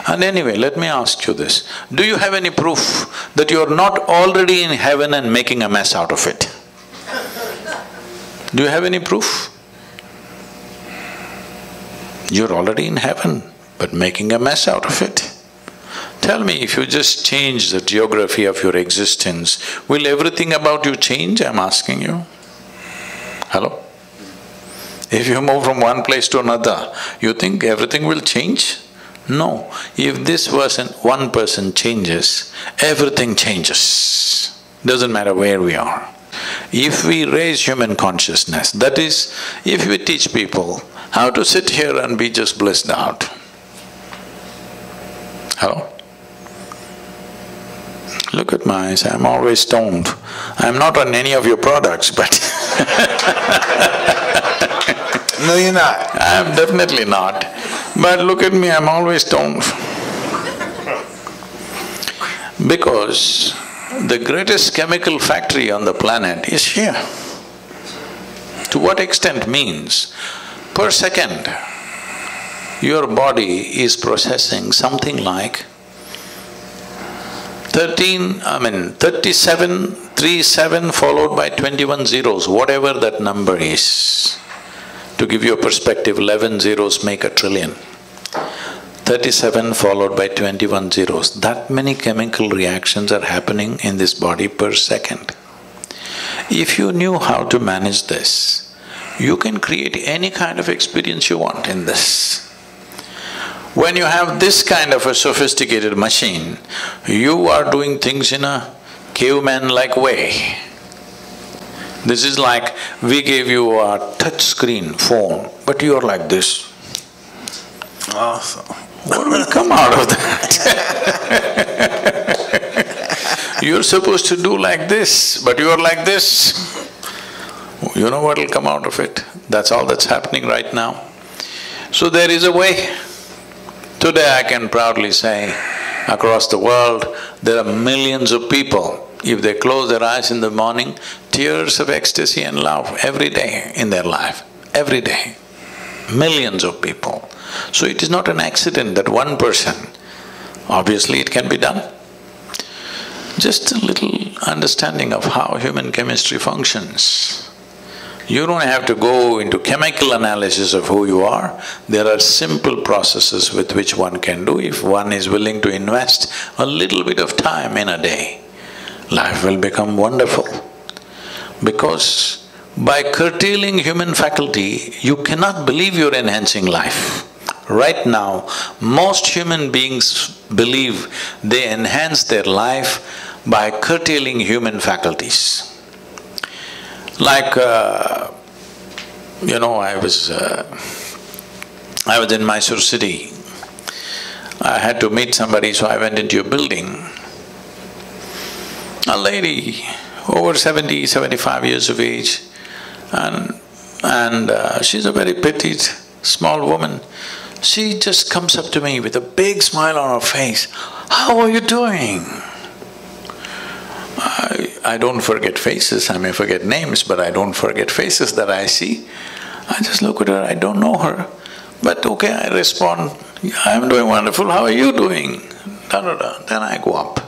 And anyway, let me ask you this. Do you have any proof that you're not already in heaven and making a mess out of it? Do you have any proof? You're already in heaven, but making a mess out of it. Tell me, if you just change the geography of your existence, will everything about you change, I'm asking you? Hello? If you move from one place to another, you think everything will change? No. If this person, one person changes, everything changes. Doesn't matter where we are. If we raise human consciousness, that is, if we teach people how to sit here and be just blissed out. Hello? Look at my eyes, I'm always stoned. I'm not on any of your products, but No, you're not. I'm definitely not. But look at me, I'm always stoned. Because the greatest chemical factory on the planet is here. To what extent means, per second, your body is processing something like thirteen, I mean thirty-seven, three, seven followed by twenty-one zeros, whatever that number is. To give you a perspective, eleven zeros make a trillion. Thirty-seven followed by twenty-one zeros. That many chemical reactions are happening in this body per second. If you knew how to manage this, you can create any kind of experience you want in this. When you have this kind of a sophisticated machine, you are doing things in a caveman-like way. This is like we gave you a touch screen phone, but you're like this. Awesome. What will come out of that? You're supposed to do like this, but you're like this. You know what'll come out of it? That's all that's happening right now. So there is a way. Today I can proudly say, across the world, there are millions of people, if they close their eyes in the morning, tears of ecstasy and love every day in their life, every day. Millions of people. So it is not an accident that one person, obviously it can be done. Just a little understanding of how human chemistry functions. You don't have to go into chemical analysis of who you are. There are simple processes with which one can do if one is willing to invest a little bit of time in a day. Life will become wonderful. Because by curtailing human faculty, you cannot believe you're enhancing life. Right now, most human beings believe they enhance their life by curtailing human faculties. Like, uh, you know, I was… Uh, I was in Mysore city. I had to meet somebody, so I went into a building. A lady, over 70, 75 years of age, and… and uh, she's a very petite, small woman. She just comes up to me with a big smile on her face. How are you doing? I, I don't forget faces, I may forget names, but I don't forget faces that I see. I just look at her, I don't know her. But okay, I respond, I'm doing wonderful, how are you doing? Da da da, then I go up.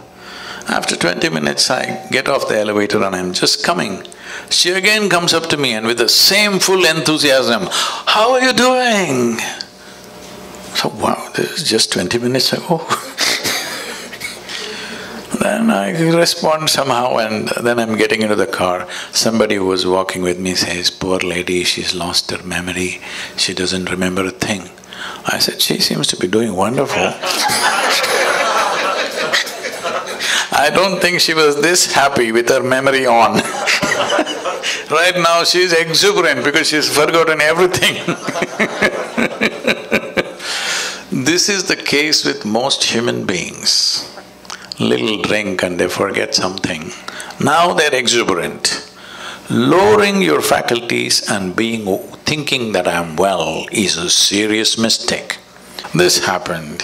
After twenty minutes, I get off the elevator and I'm just coming. She again comes up to me and with the same full enthusiasm, how are you doing? So, wow, this is just twenty minutes ago. then I respond somehow and then I'm getting into the car. Somebody who was walking with me says, poor lady, she's lost her memory, she doesn't remember a thing. I said, she seems to be doing wonderful. I don't think she was this happy with her memory on. right now she's exuberant because she's forgotten everything This is the case with most human beings. Little drink and they forget something. Now they're exuberant. Lowering your faculties and being… thinking that I'm well is a serious mistake. This happened.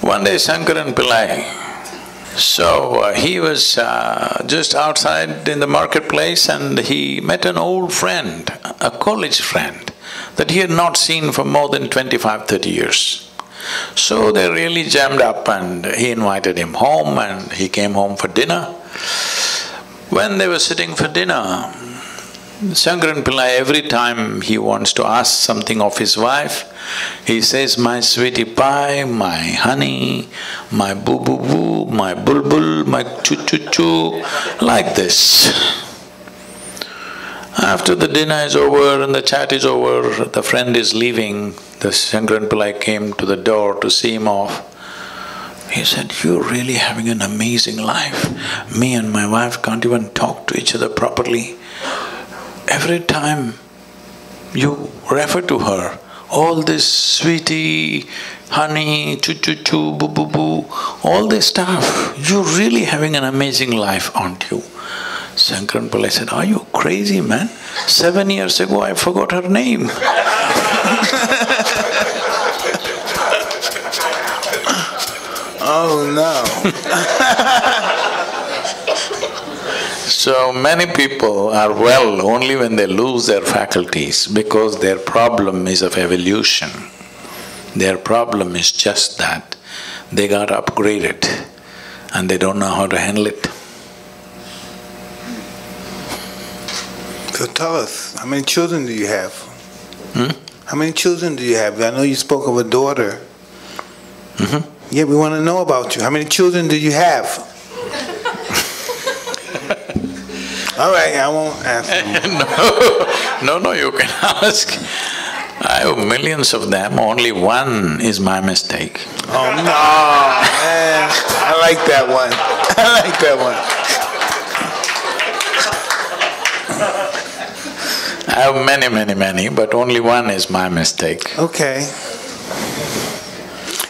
One day Shankaran Pillai, so uh, he was uh, just outside in the marketplace and he met an old friend, a college friend that he had not seen for more than 25, 30 years. So they really jammed up and he invited him home and he came home for dinner. When they were sitting for dinner, Shankaran Pillai, every time he wants to ask something of his wife, he says, my sweetie pie, my honey, my boo-boo-boo, my bulbul, my choo-choo-choo, like this. After the dinner is over and the chat is over, the friend is leaving, the Shankaran Pillai came to the door to see him off. He said, you're really having an amazing life. Me and my wife can't even talk to each other properly. Every time you refer to her, all this sweetie, honey, choo-choo-choo, boo-boo-boo, all this stuff, you're really having an amazing life, aren't you? Shankaran Pillai said, are you crazy, man? Seven years ago I forgot her name oh no. so many people are well only when they lose their faculties because their problem is of evolution. Their problem is just that they got upgraded and they don't know how to handle it. So tell us, how many children do you have? Hmm? How many children do you have? I know you spoke of a daughter. Mhm. Yeah, we want to know about you. How many children do you have? All right, I won't answer. No, no, you can ask. I have millions of them, only one is my mistake. Oh, no, man. I like that one. I like that one. Have many, many, many, but only one is my mistake. Okay.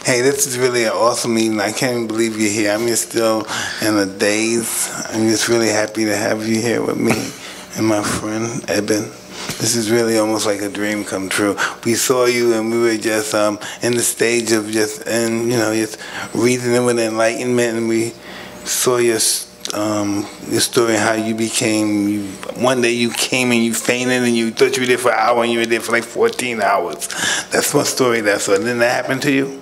Hey, this is really an awesome meeting. I can't believe you're here. I'm just still in a daze. I'm just really happy to have you here with me and my friend Eben. This is really almost like a dream come true. We saw you and we were just um, in the stage of just, and you know, just reasoning with enlightenment, and we saw your um, your story how you became. You, one day you came and you fainted and you thought you were there for an hour and you were there for like 14 hours. That's my story. That's what. Didn't that happen to you?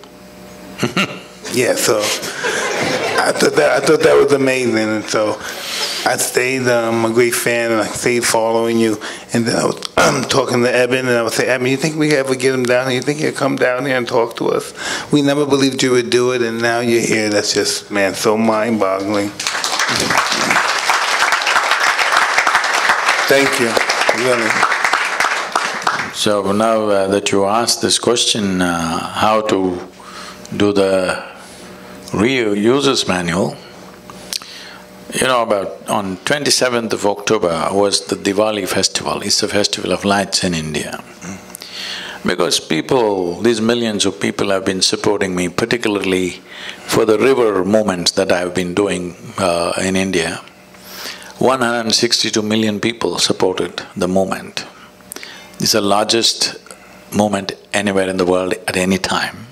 yeah. So I thought that I thought that was amazing, and so I stayed um, a great fan and I stayed following you. And then I was um, talking to Eben, and I would say, Eben, you think we could ever get him down here? You think he'd come down here and talk to us? We never believed you would do it, and now you're here. That's just man, so mind-boggling. Thank you, really. So now uh, that you asked this question, uh, how to do the re-user's manual, you know about on twenty-seventh of October was the Diwali festival, it's a festival of lights in India. Because people, these millions of people have been supporting me, particularly for the river movements that I've been doing uh, in India. 162 million people supported the movement. It's the largest movement anywhere in the world at any time.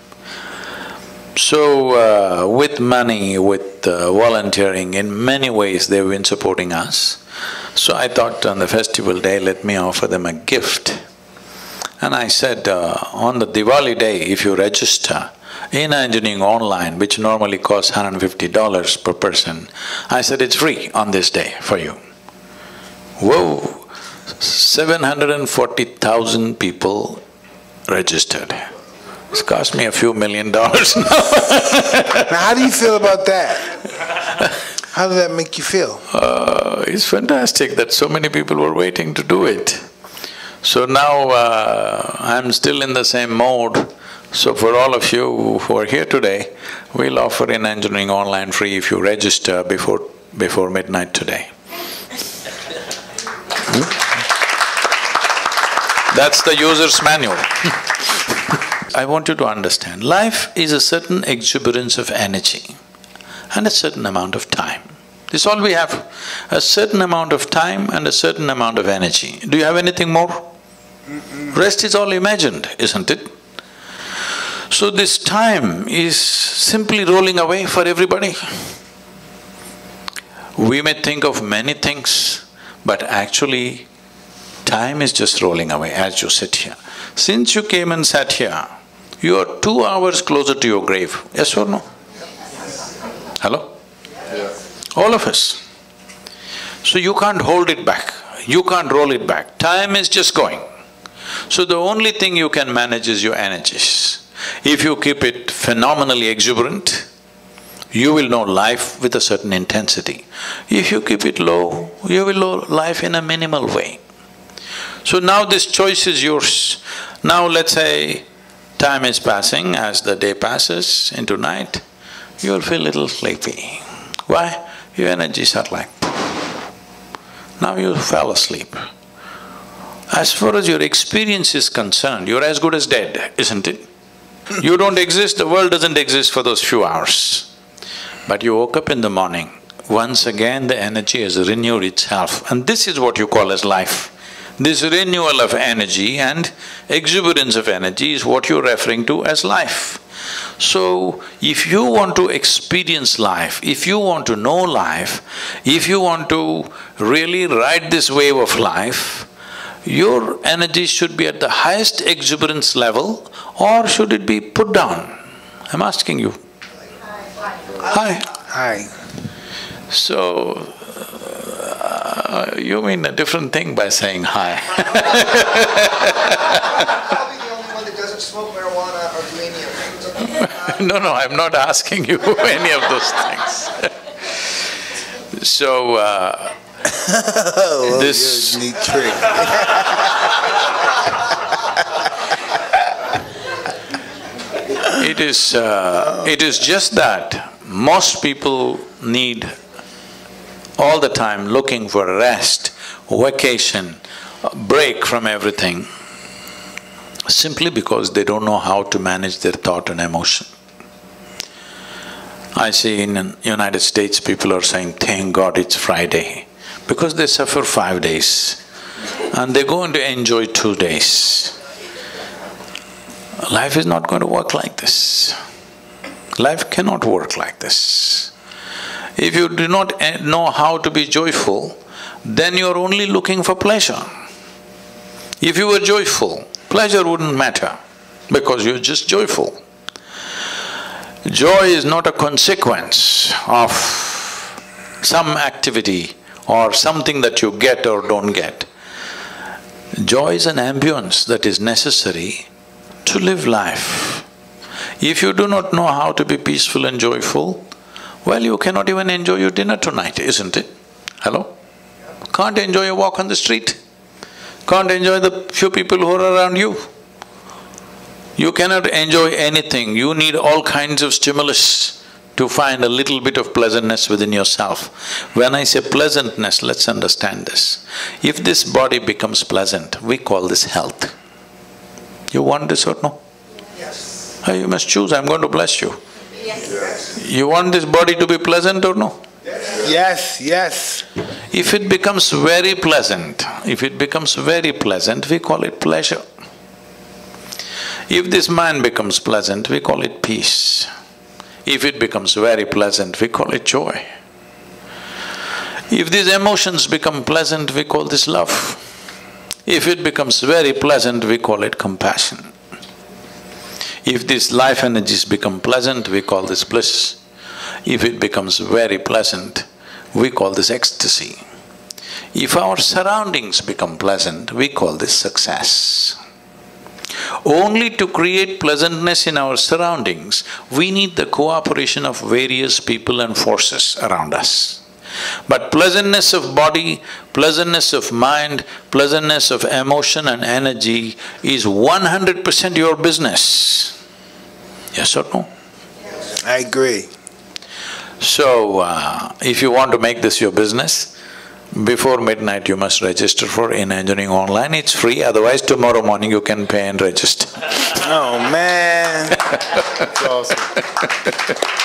So, uh, with money, with uh, volunteering, in many ways they've been supporting us. So I thought on the festival day, let me offer them a gift. And I said, uh, on the Diwali day, if you register Inner Engineering Online, which normally costs $150 per person, I said it's free on this day for you. Whoa, 740,000 people registered. It's cost me a few million dollars now. Now, how do you feel about that? How does that make you feel? Uh, it's fantastic that so many people were waiting to do it. So now uh, I'm still in the same mode. So for all of you who are here today, we'll offer Inner Engineering Online free if you register before before midnight today. Hmm? That's the user's manual. I want you to understand, life is a certain exuberance of energy and a certain amount of time. This is all we have, a certain amount of time and a certain amount of energy. Do you have anything more? Rest is all imagined, isn't it? So this time is simply rolling away for everybody. We may think of many things, but actually time is just rolling away as you sit here. Since you came and sat here, you are two hours closer to your grave, yes or no? Hello? All of us. So you can't hold it back, you can't roll it back, time is just going. So the only thing you can manage is your energies. If you keep it phenomenally exuberant, you will know life with a certain intensity. If you keep it low, you will know life in a minimal way. So now this choice is yours. Now let's say time is passing, as the day passes into night, you will feel a little sleepy. Why? Your energies are like now you fell asleep. As far as your experience is concerned, you're as good as dead, isn't it? You don't exist, the world doesn't exist for those few hours. But you woke up in the morning, once again the energy has renewed itself and this is what you call as life. This renewal of energy and exuberance of energy is what you're referring to as life. So, if you want to experience life, if you want to know life, if you want to really ride this wave of life, your energy should be at the highest exuberance level or should it be put down? I'm asking you. Hi. Hi. So, uh, you mean a different thing by saying hi. Probably the only one that doesn't smoke marijuana or do any of them. No, no, I'm not asking you any of those things. So, uh, Oh, This- neat trick. it is… Uh, it is just that most people need all the time looking for rest, vacation, break from everything, simply because they don't know how to manage their thought and emotion. I see in United States, people are saying, thank God it's Friday, because they suffer five days and they're going to enjoy two days. Life is not going to work like this. Life cannot work like this. If you do not eh, know how to be joyful, then you're only looking for pleasure. If you were joyful, pleasure wouldn't matter because you're just joyful. Joy is not a consequence of some activity or something that you get or don't get. Joy is an ambience that is necessary to live life. If you do not know how to be peaceful and joyful, well, you cannot even enjoy your dinner tonight, isn't it? Hello? Can't enjoy a walk on the street. Can't enjoy the few people who are around you. You cannot enjoy anything, you need all kinds of stimulus to find a little bit of pleasantness within yourself. When I say pleasantness, let's understand this. If this body becomes pleasant, we call this health. You want this or no? Yes. Oh, You must choose, I'm going to bless you. Yes. You want this body to be pleasant or no? Yes, yes. If it becomes very pleasant, if it becomes very pleasant, we call it pleasure. If this mind becomes pleasant, we call it peace. If it becomes very pleasant, we call it joy. If these emotions become pleasant, we call this love. If it becomes very pleasant, we call it compassion. If these life energies become pleasant, we call this bliss. If it becomes very pleasant, we call this ecstasy. If our surroundings become pleasant, we call this success. Only to create pleasantness in our surroundings, we need the cooperation of various people and forces around us. But pleasantness of body, pleasantness of mind, pleasantness of emotion and energy is one hundred percent your business. Yes or no? I agree. So, uh, if you want to make this your business, before midnight you must register for Inner Engineering Online, it's free, otherwise tomorrow morning you can pay and register. Oh, man. That's awesome.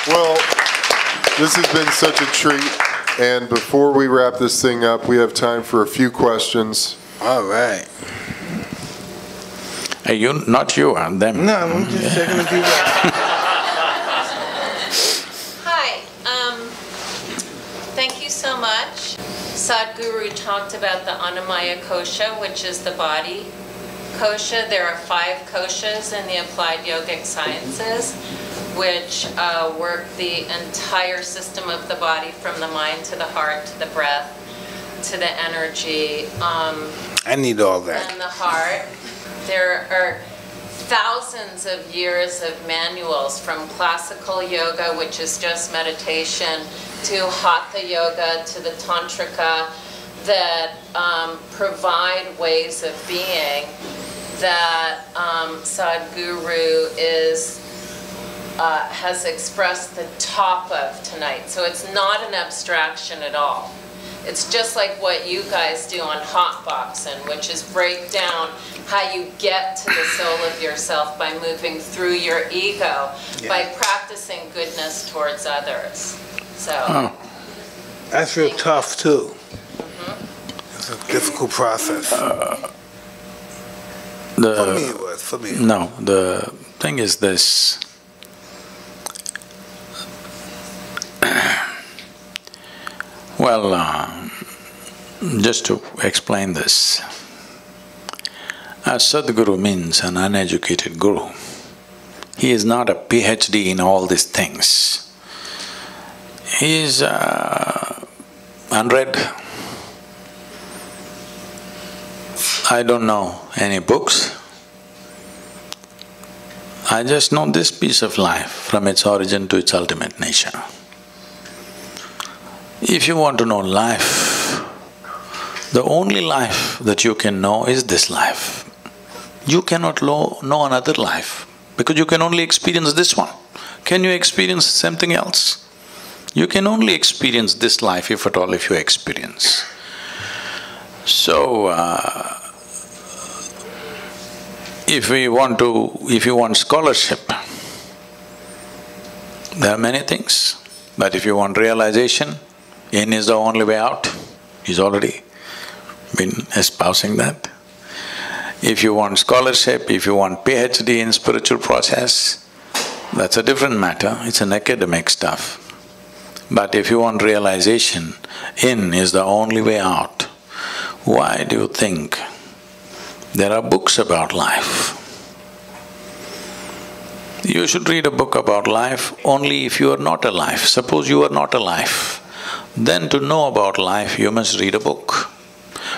Well, this has been such a treat, and before we wrap this thing up, we have time for a few questions. All right. Hey, you, not you, uh, them. No, I'm just checking if you Hi, um, thank you so much. Sadhguru talked about the Annamaya kosha, which is the body kosha. There are five koshas in the applied yogic sciences, which uh, work the entire system of the body from the mind to the heart to the breath to the energy. Um, I need all that. and the heart. There are thousands of years of manuals from classical yoga, which is just meditation, to hatha yoga, to the tantrika, that um, provide ways of being that um, Sadhguru is uh, has expressed the top of tonight. So it's not an abstraction at all. It's just like what you guys do on Hotboxin', which is break down how you get to the soul of yourself by moving through your ego, by practicing goodness towards others. So, Oh, That's real tough, too. Mm-hmm. It's a difficult process. Uh, for me it was, for me. No, the thing is this. Well, uh, just to explain this, a Sadhguru means an uneducated guru. He is not a PhD in all these things. He is uh, unread. I don't know any books. I just know this piece of life from its origin to its ultimate nature. If you want to know life, the only life that you can know is this life. You cannot know another life because you can only experience this one. Can you experience something else? You can only experience this life if at all if you experience. So, uh, if we want to… if you want scholarship, there are many things, but if you want realization, in is the only way out. He's already been espousing that. If you want scholarship, if you want PhD in spiritual process, that's a different matter, it's an academic stuff. But if you want realization, in is the only way out. Why do you think there are books about life? You should read a book about life only if you are not alive. Suppose you are not alive, then to know about life you must read a book.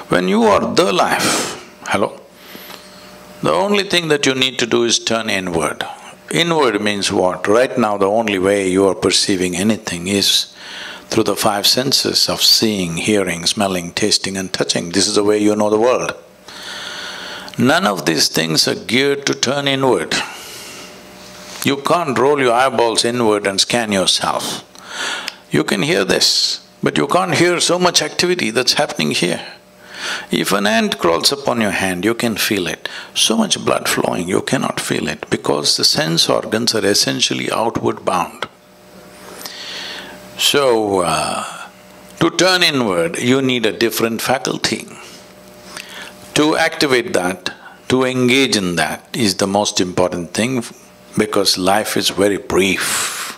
When you are the life, hello? The only thing that you need to do is turn inward. Inward means what? Right now the only way you are perceiving anything is through the five senses of seeing, hearing, smelling, tasting and touching. This is the way you know the world. None of these things are geared to turn inward. You can't roll your eyeballs inward and scan yourself. You can hear this, but you can't hear so much activity that's happening here. If an ant crawls upon your hand, you can feel it. So much blood flowing, you cannot feel it because the sense organs are essentially outward bound. So, uh, to turn inward, you need a different faculty. To activate that, to engage in that is the most important thing because life is very brief.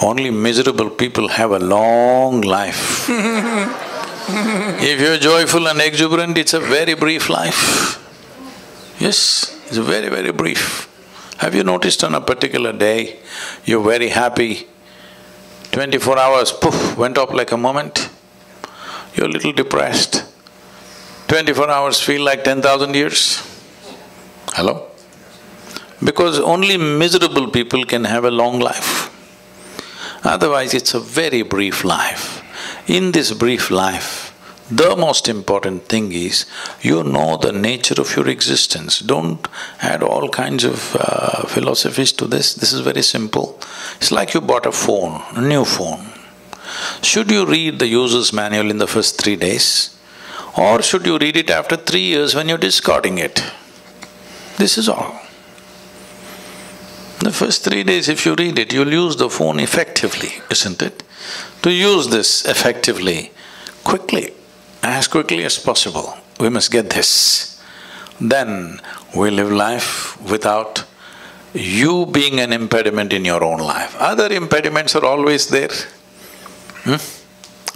Only miserable people have a long life. if you're joyful and exuberant, it's a very brief life. Yes, it's very, very brief. Have you noticed on a particular day, you're very happy, twenty-four hours, poof, went up like a moment? You're a little depressed. Twenty-four hours feel like ten thousand years. Hello? Because only miserable people can have a long life. Otherwise, it's a very brief life. In this brief life, the most important thing is you know the nature of your existence. Don't add all kinds of uh, philosophies to this, this is very simple. It's like you bought a phone, a new phone. Should you read the user's manual in the first three days? Or should you read it after three years when you're discarding it? This is all. The first three days if you read it, you'll use the phone effectively, isn't it? To use this effectively, quickly, as quickly as possible, we must get this. Then we live life without you being an impediment in your own life. Other impediments are always there. Hmm?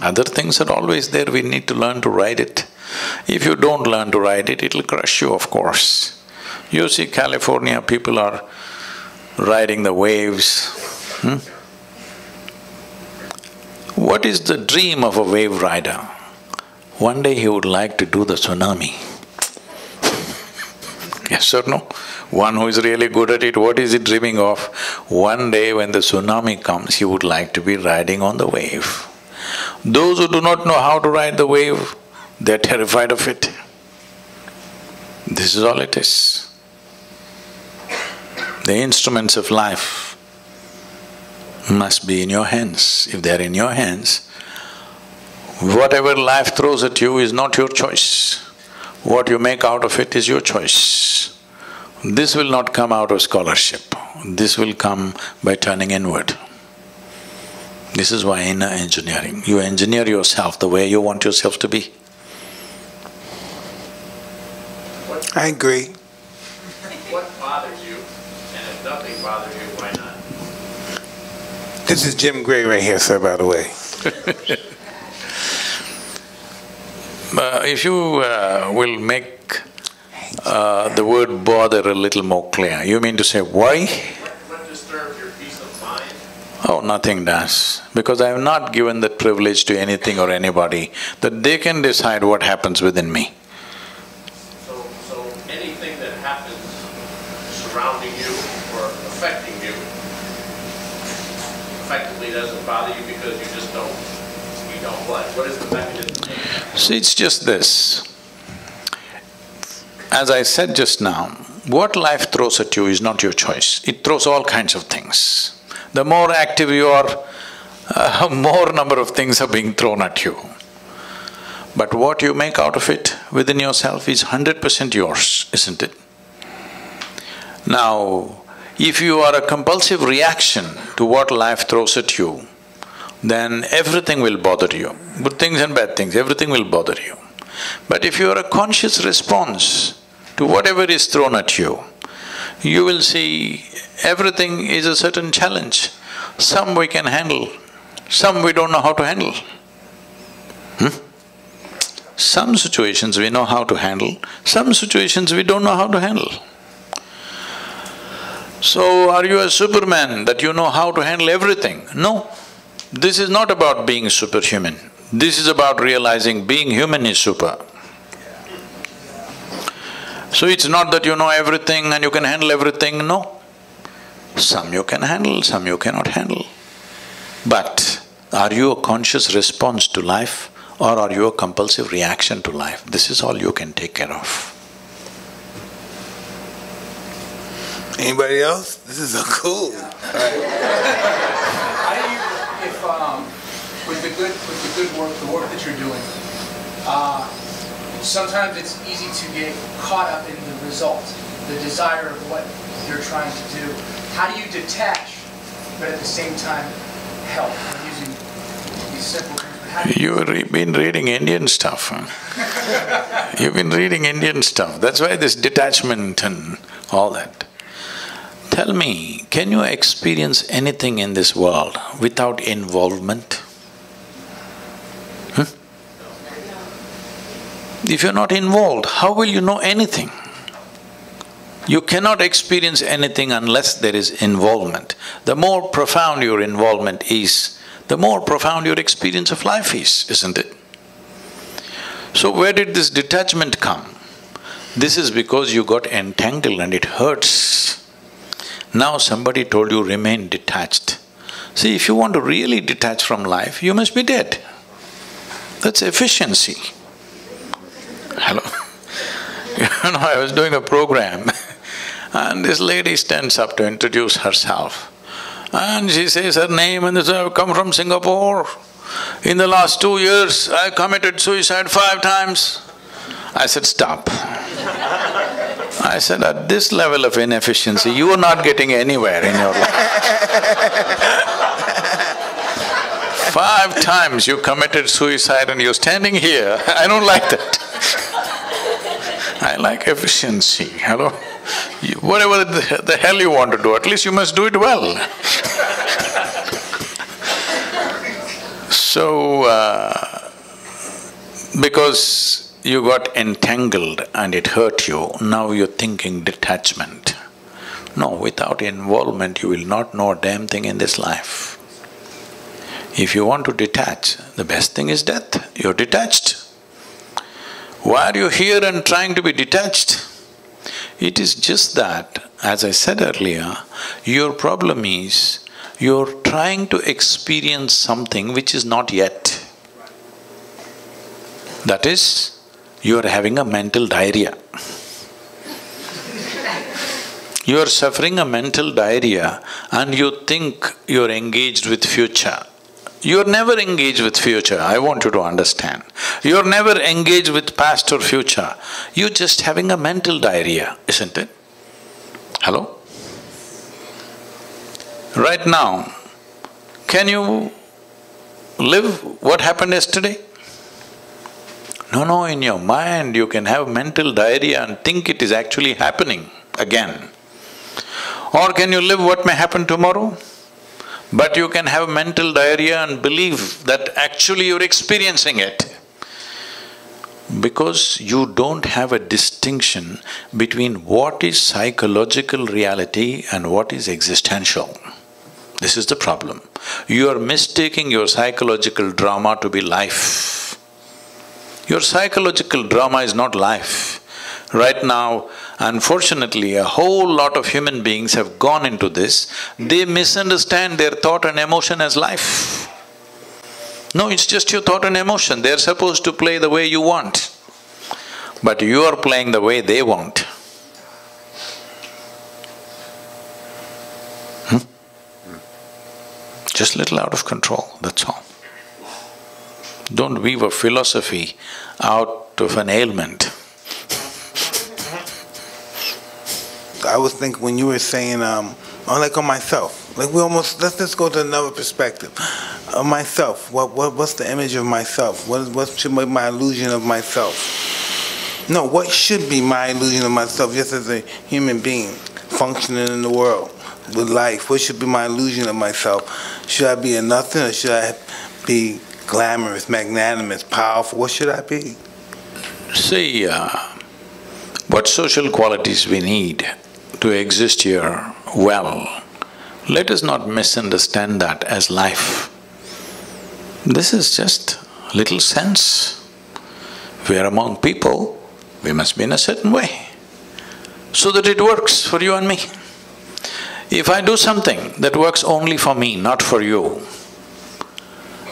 Other things are always there, we need to learn to ride it. If you don't learn to ride it, it'll crush you, of course. You see California, people are riding the waves. Hmm? What is the dream of a wave rider? One day he would like to do the tsunami. yes or no? One who is really good at it, what is he dreaming of? One day when the tsunami comes, he would like to be riding on the wave. Those who do not know how to ride the wave, they're terrified of it. This is all it is. The instruments of life must be in your hands. If they're in your hands, whatever life throws at you is not your choice. What you make out of it is your choice. This will not come out of scholarship, this will come by turning inward. This is why inner engineering, you engineer yourself the way you want yourself to be. I agree. What bothers you, and if nothing bothers you, why not? This is Jim Gray right here, sir, by the way. Uh, if you uh, will make uh, the word bother a little more clear, you mean to say why? Oh, nothing does, because I have not given that privilege to anything or anybody that they can decide what happens within me. So, so anything that happens surrounding you or affecting you effectively doesn't bother you because you just don't, you don't what? What is the mechanism? See, it's just this. As I said just now, what life throws at you is not your choice. It throws all kinds of things. The more active you are, uh, more number of things are being thrown at you. But what you make out of it within yourself is hundred percent yours, isn't it? Now, if you are a compulsive reaction to what life throws at you, then everything will bother you. Good things and bad things, everything will bother you. But if you are a conscious response to whatever is thrown at you, you will see everything is a certain challenge. Some we can handle, some we don't know how to handle. Hmm? Some situations we know how to handle, some situations we don't know how to handle. So, are you a superman that you know how to handle everything? No. This is not about being superhuman. This is about realizing being human is super. So it's not that you know everything and you can handle everything, no. Some you can handle, some you cannot handle. But are you a conscious response to life or are you a compulsive reaction to life? This is all you can take care of. Anybody else? This is so cool. How do you, if, um, with the good, with the good work, the work that you're doing, uh, sometimes it's easy to get caught up in the result, the desire of what you're trying to do. How do you detach, but at the same time help? I'm using these simple things, but how do you? You've re- been reading Indian stuff, huh? You've been reading Indian stuff, that's why this detachment and all that. Tell me, can you experience anything in this world without involvement? If you're not involved, how will you know anything? You cannot experience anything unless there is involvement. The more profound your involvement is, the more profound your experience of life is, isn't it? So where did this detachment come? This is because you got entangled and it hurts. Now somebody told you remain detached. See, if you want to really detach from life, you must be dead. That's efficiency. Hello? You know, I was doing a program and this lady stands up to introduce herself. And she says her name and this, I've come from Singapore. In the last two years, I committed suicide five times. I said, stop. I said, at this level of inefficiency, you are not getting anywhere in your life. Five times you committed suicide and you're standing here, I don't like that. I like efficiency, hello? You- Whatever the, the hell you want to do, at least you must do it well. So, uh, because you got entangled and it hurt you, now you're thinking detachment. No, without involvement, you will not know a damn thing in this life. If you want to detach, the best thing is death, you're detached. Why are you here and trying to be detached? It is just that, as I said earlier, your problem is you're trying to experience something which is not yet. That is, you are having a mental diarrhea. You are suffering a mental diarrhea and you think you're engaged with future. You're never engaged with future, I want you to understand. You're never engaged with past or future. You're just having a mental diarrhea, isn't it? Hello? Right now, can you live what happened yesterday? No, no, in your mind you can have mental diarrhea and think it is actually happening again. Or can you live what may happen tomorrow? But you can have mental diarrhea and believe that actually you're experiencing it. Because you don't have a distinction between what is psychological reality and what is existential. This is the problem. You are mistaking your psychological drama to be life. Your psychological drama is not life. Right now, unfortunately, a whole lot of human beings have gone into this, they misunderstand their thought and emotion as life. No, it's just your thought and emotion, they're supposed to play the way you want. But you are playing the way they want. Hmm? Just little out of control, that's all. Don't weave a philosophy out of an ailment. I was thinking when you were saying, um, oh, like on myself, like we almost, let's just go to another perspective. Of myself, what, what, what's the image of myself? What, what should be my illusion of myself? No, what should be my illusion of myself just as a human being functioning in the world with life? What should be my illusion of myself? Should I be a nothing or should I be glamorous, magnanimous, powerful? What should I be? See, uh, what social qualities we need to exist here well, let us not misunderstand that as life. This is just little sense. We are among people, we must be in a certain way, so that it works for you and me. If I do something that works only for me, not for you,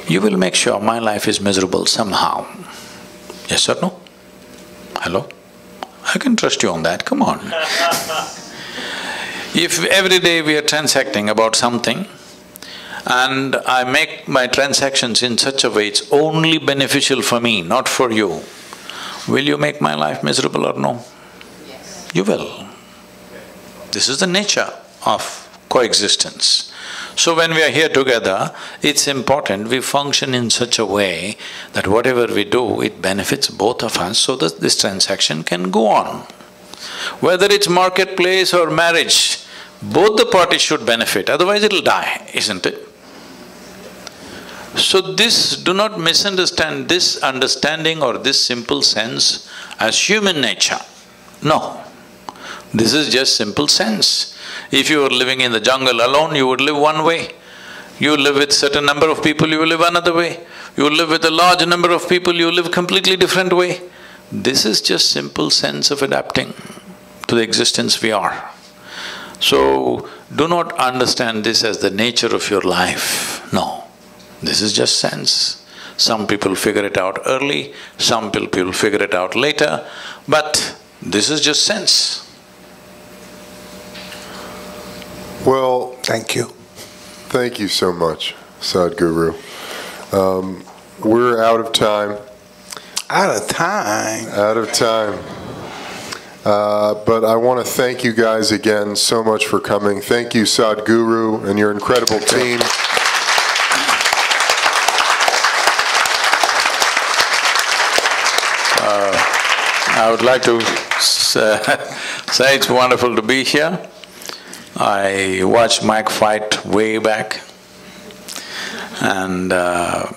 you will make sure my life is miserable somehow. Yes or no? Hello? I can trust you on that, come on. if every day we are transacting about something and I make my transactions in such a way it's only beneficial for me, not for you, will you make my life miserable or no? Yes. You will. This is the nature of coexistence. So when we are here together, it's important we function in such a way that whatever we do, it benefits both of us so that this transaction can go on. Whether it's marketplace or marriage, both the parties should benefit, otherwise it'll die, isn't it? So this, do not misunderstand this understanding or this simple sense as human nature. No, this is just simple sense. If you were living in the jungle alone, you would live one way. You live with certain number of people, you live another way. You live with a large number of people, you live completely different way. This is just simple sense of adapting to the existence we are. So, do not understand this as the nature of your life, no. This is just sense. Some people figure it out early, some people figure it out later, but this is just sense. Well, Thank you. thank you so much, Sadhguru. Um, we're out of time, Out of time. out of time. Uh, but I want to thank you guys again so much for coming. Thank you, Sadhguru, and your incredible team. I would like to s- say it's wonderful to be here. I watched Mike fight way back, and uh,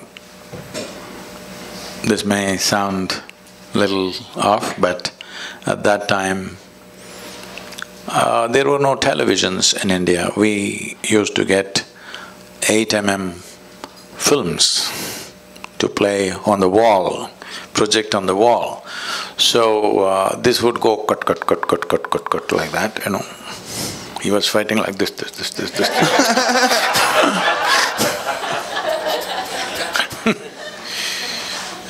this may sound a little off, but at that time, uh, there were no televisions in India. We used to get eight mm films to play on the wall, project on the wall. So uh, this would go cut, cut, cut, cut, cut, cut, cut like that, you know. He was fighting like this, this, this, this, this.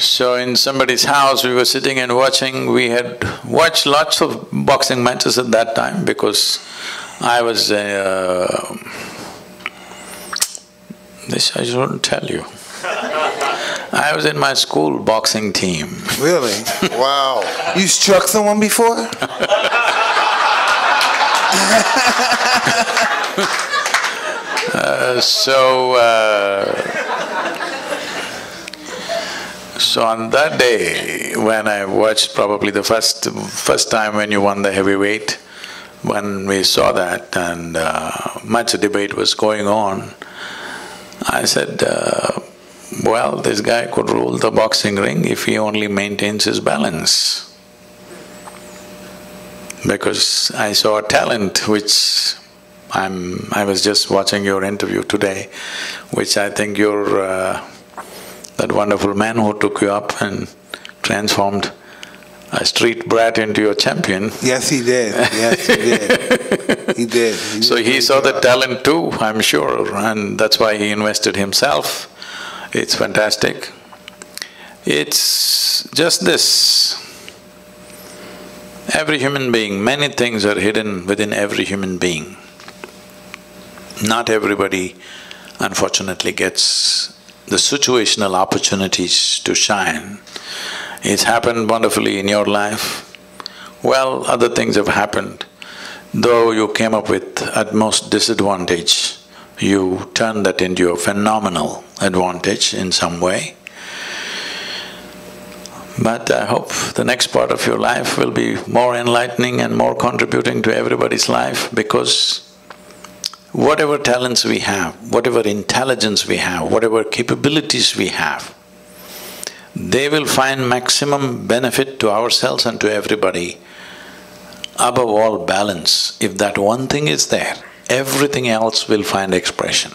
so in somebody's house, we were sitting and watching. We had watched lots of boxing matches at that time because I was uh, this I shouldn't tell you. I was in my school boxing team. Really? Wow. You struck someone before? Uh, so, uh, so on that day, when I watched probably the first first time when you won the heavyweight, when we saw that and uh, much debate was going on, I said, uh, well, this guy could rule the boxing ring if he only maintains his balance. Because I saw a talent which I'm… I was just watching your interview today, which I think you're uh, that wonderful man who took you up and transformed a street brat into a champion. Yes, he did. Yes, he did. He did. He So he saw the talent too, I'm sure, and that's why he invested himself. It's fantastic. It's just this. Every human being, many things are hidden within every human being. Not everybody, unfortunately, gets the situational opportunities to shine. It's happened wonderfully in your life. Well, other things have happened. Though you came up with utmost disadvantage, you turned that into a phenomenal advantage in some way. But I hope the next part of your life will be more enlightening and more contributing to everybody's life because whatever talents we have, whatever intelligence we have, whatever capabilities we have, they will find maximum benefit to ourselves and to everybody. Above all, balance. If that one thing is there, everything else will find expression.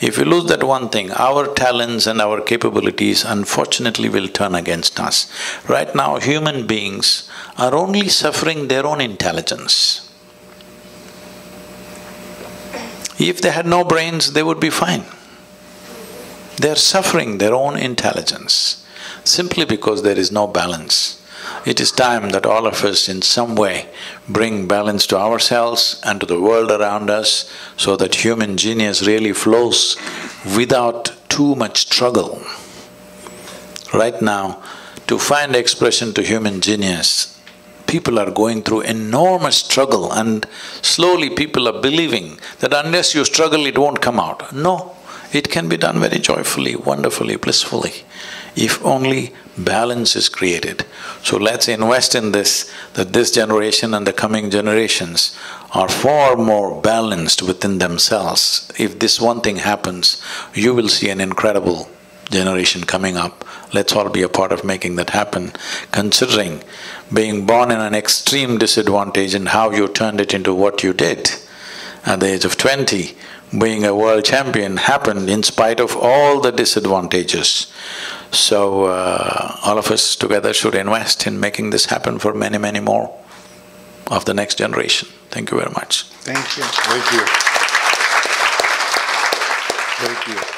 If we lose that one thing, our talents and our capabilities unfortunately will turn against us. Right now, human beings are only suffering their own intelligence. If they had no brains, they would be fine. They're suffering their own intelligence simply because there is no balance. It is time that all of us in some way bring balance to ourselves and to the world around us so that human genius really flows without too much struggle. Right now, to find expression to human genius, people are going through enormous struggle and slowly people are believing that unless you struggle, it won't come out. No, it can be done very joyfully, wonderfully, blissfully, if only balance is created. So let's invest in this, that this generation and the coming generations are far more balanced within themselves. If this one thing happens, you will see an incredible generation coming up. Let's all be a part of making that happen, considering being born in an extreme disadvantage and how you turned it into what you did. At the age of twenty, being a world champion happened in spite of all the disadvantages. So, uh, all of us together should invest in making this happen for many, many more of the next generation. Thank you very much. Thank you. Thank you. Thank you.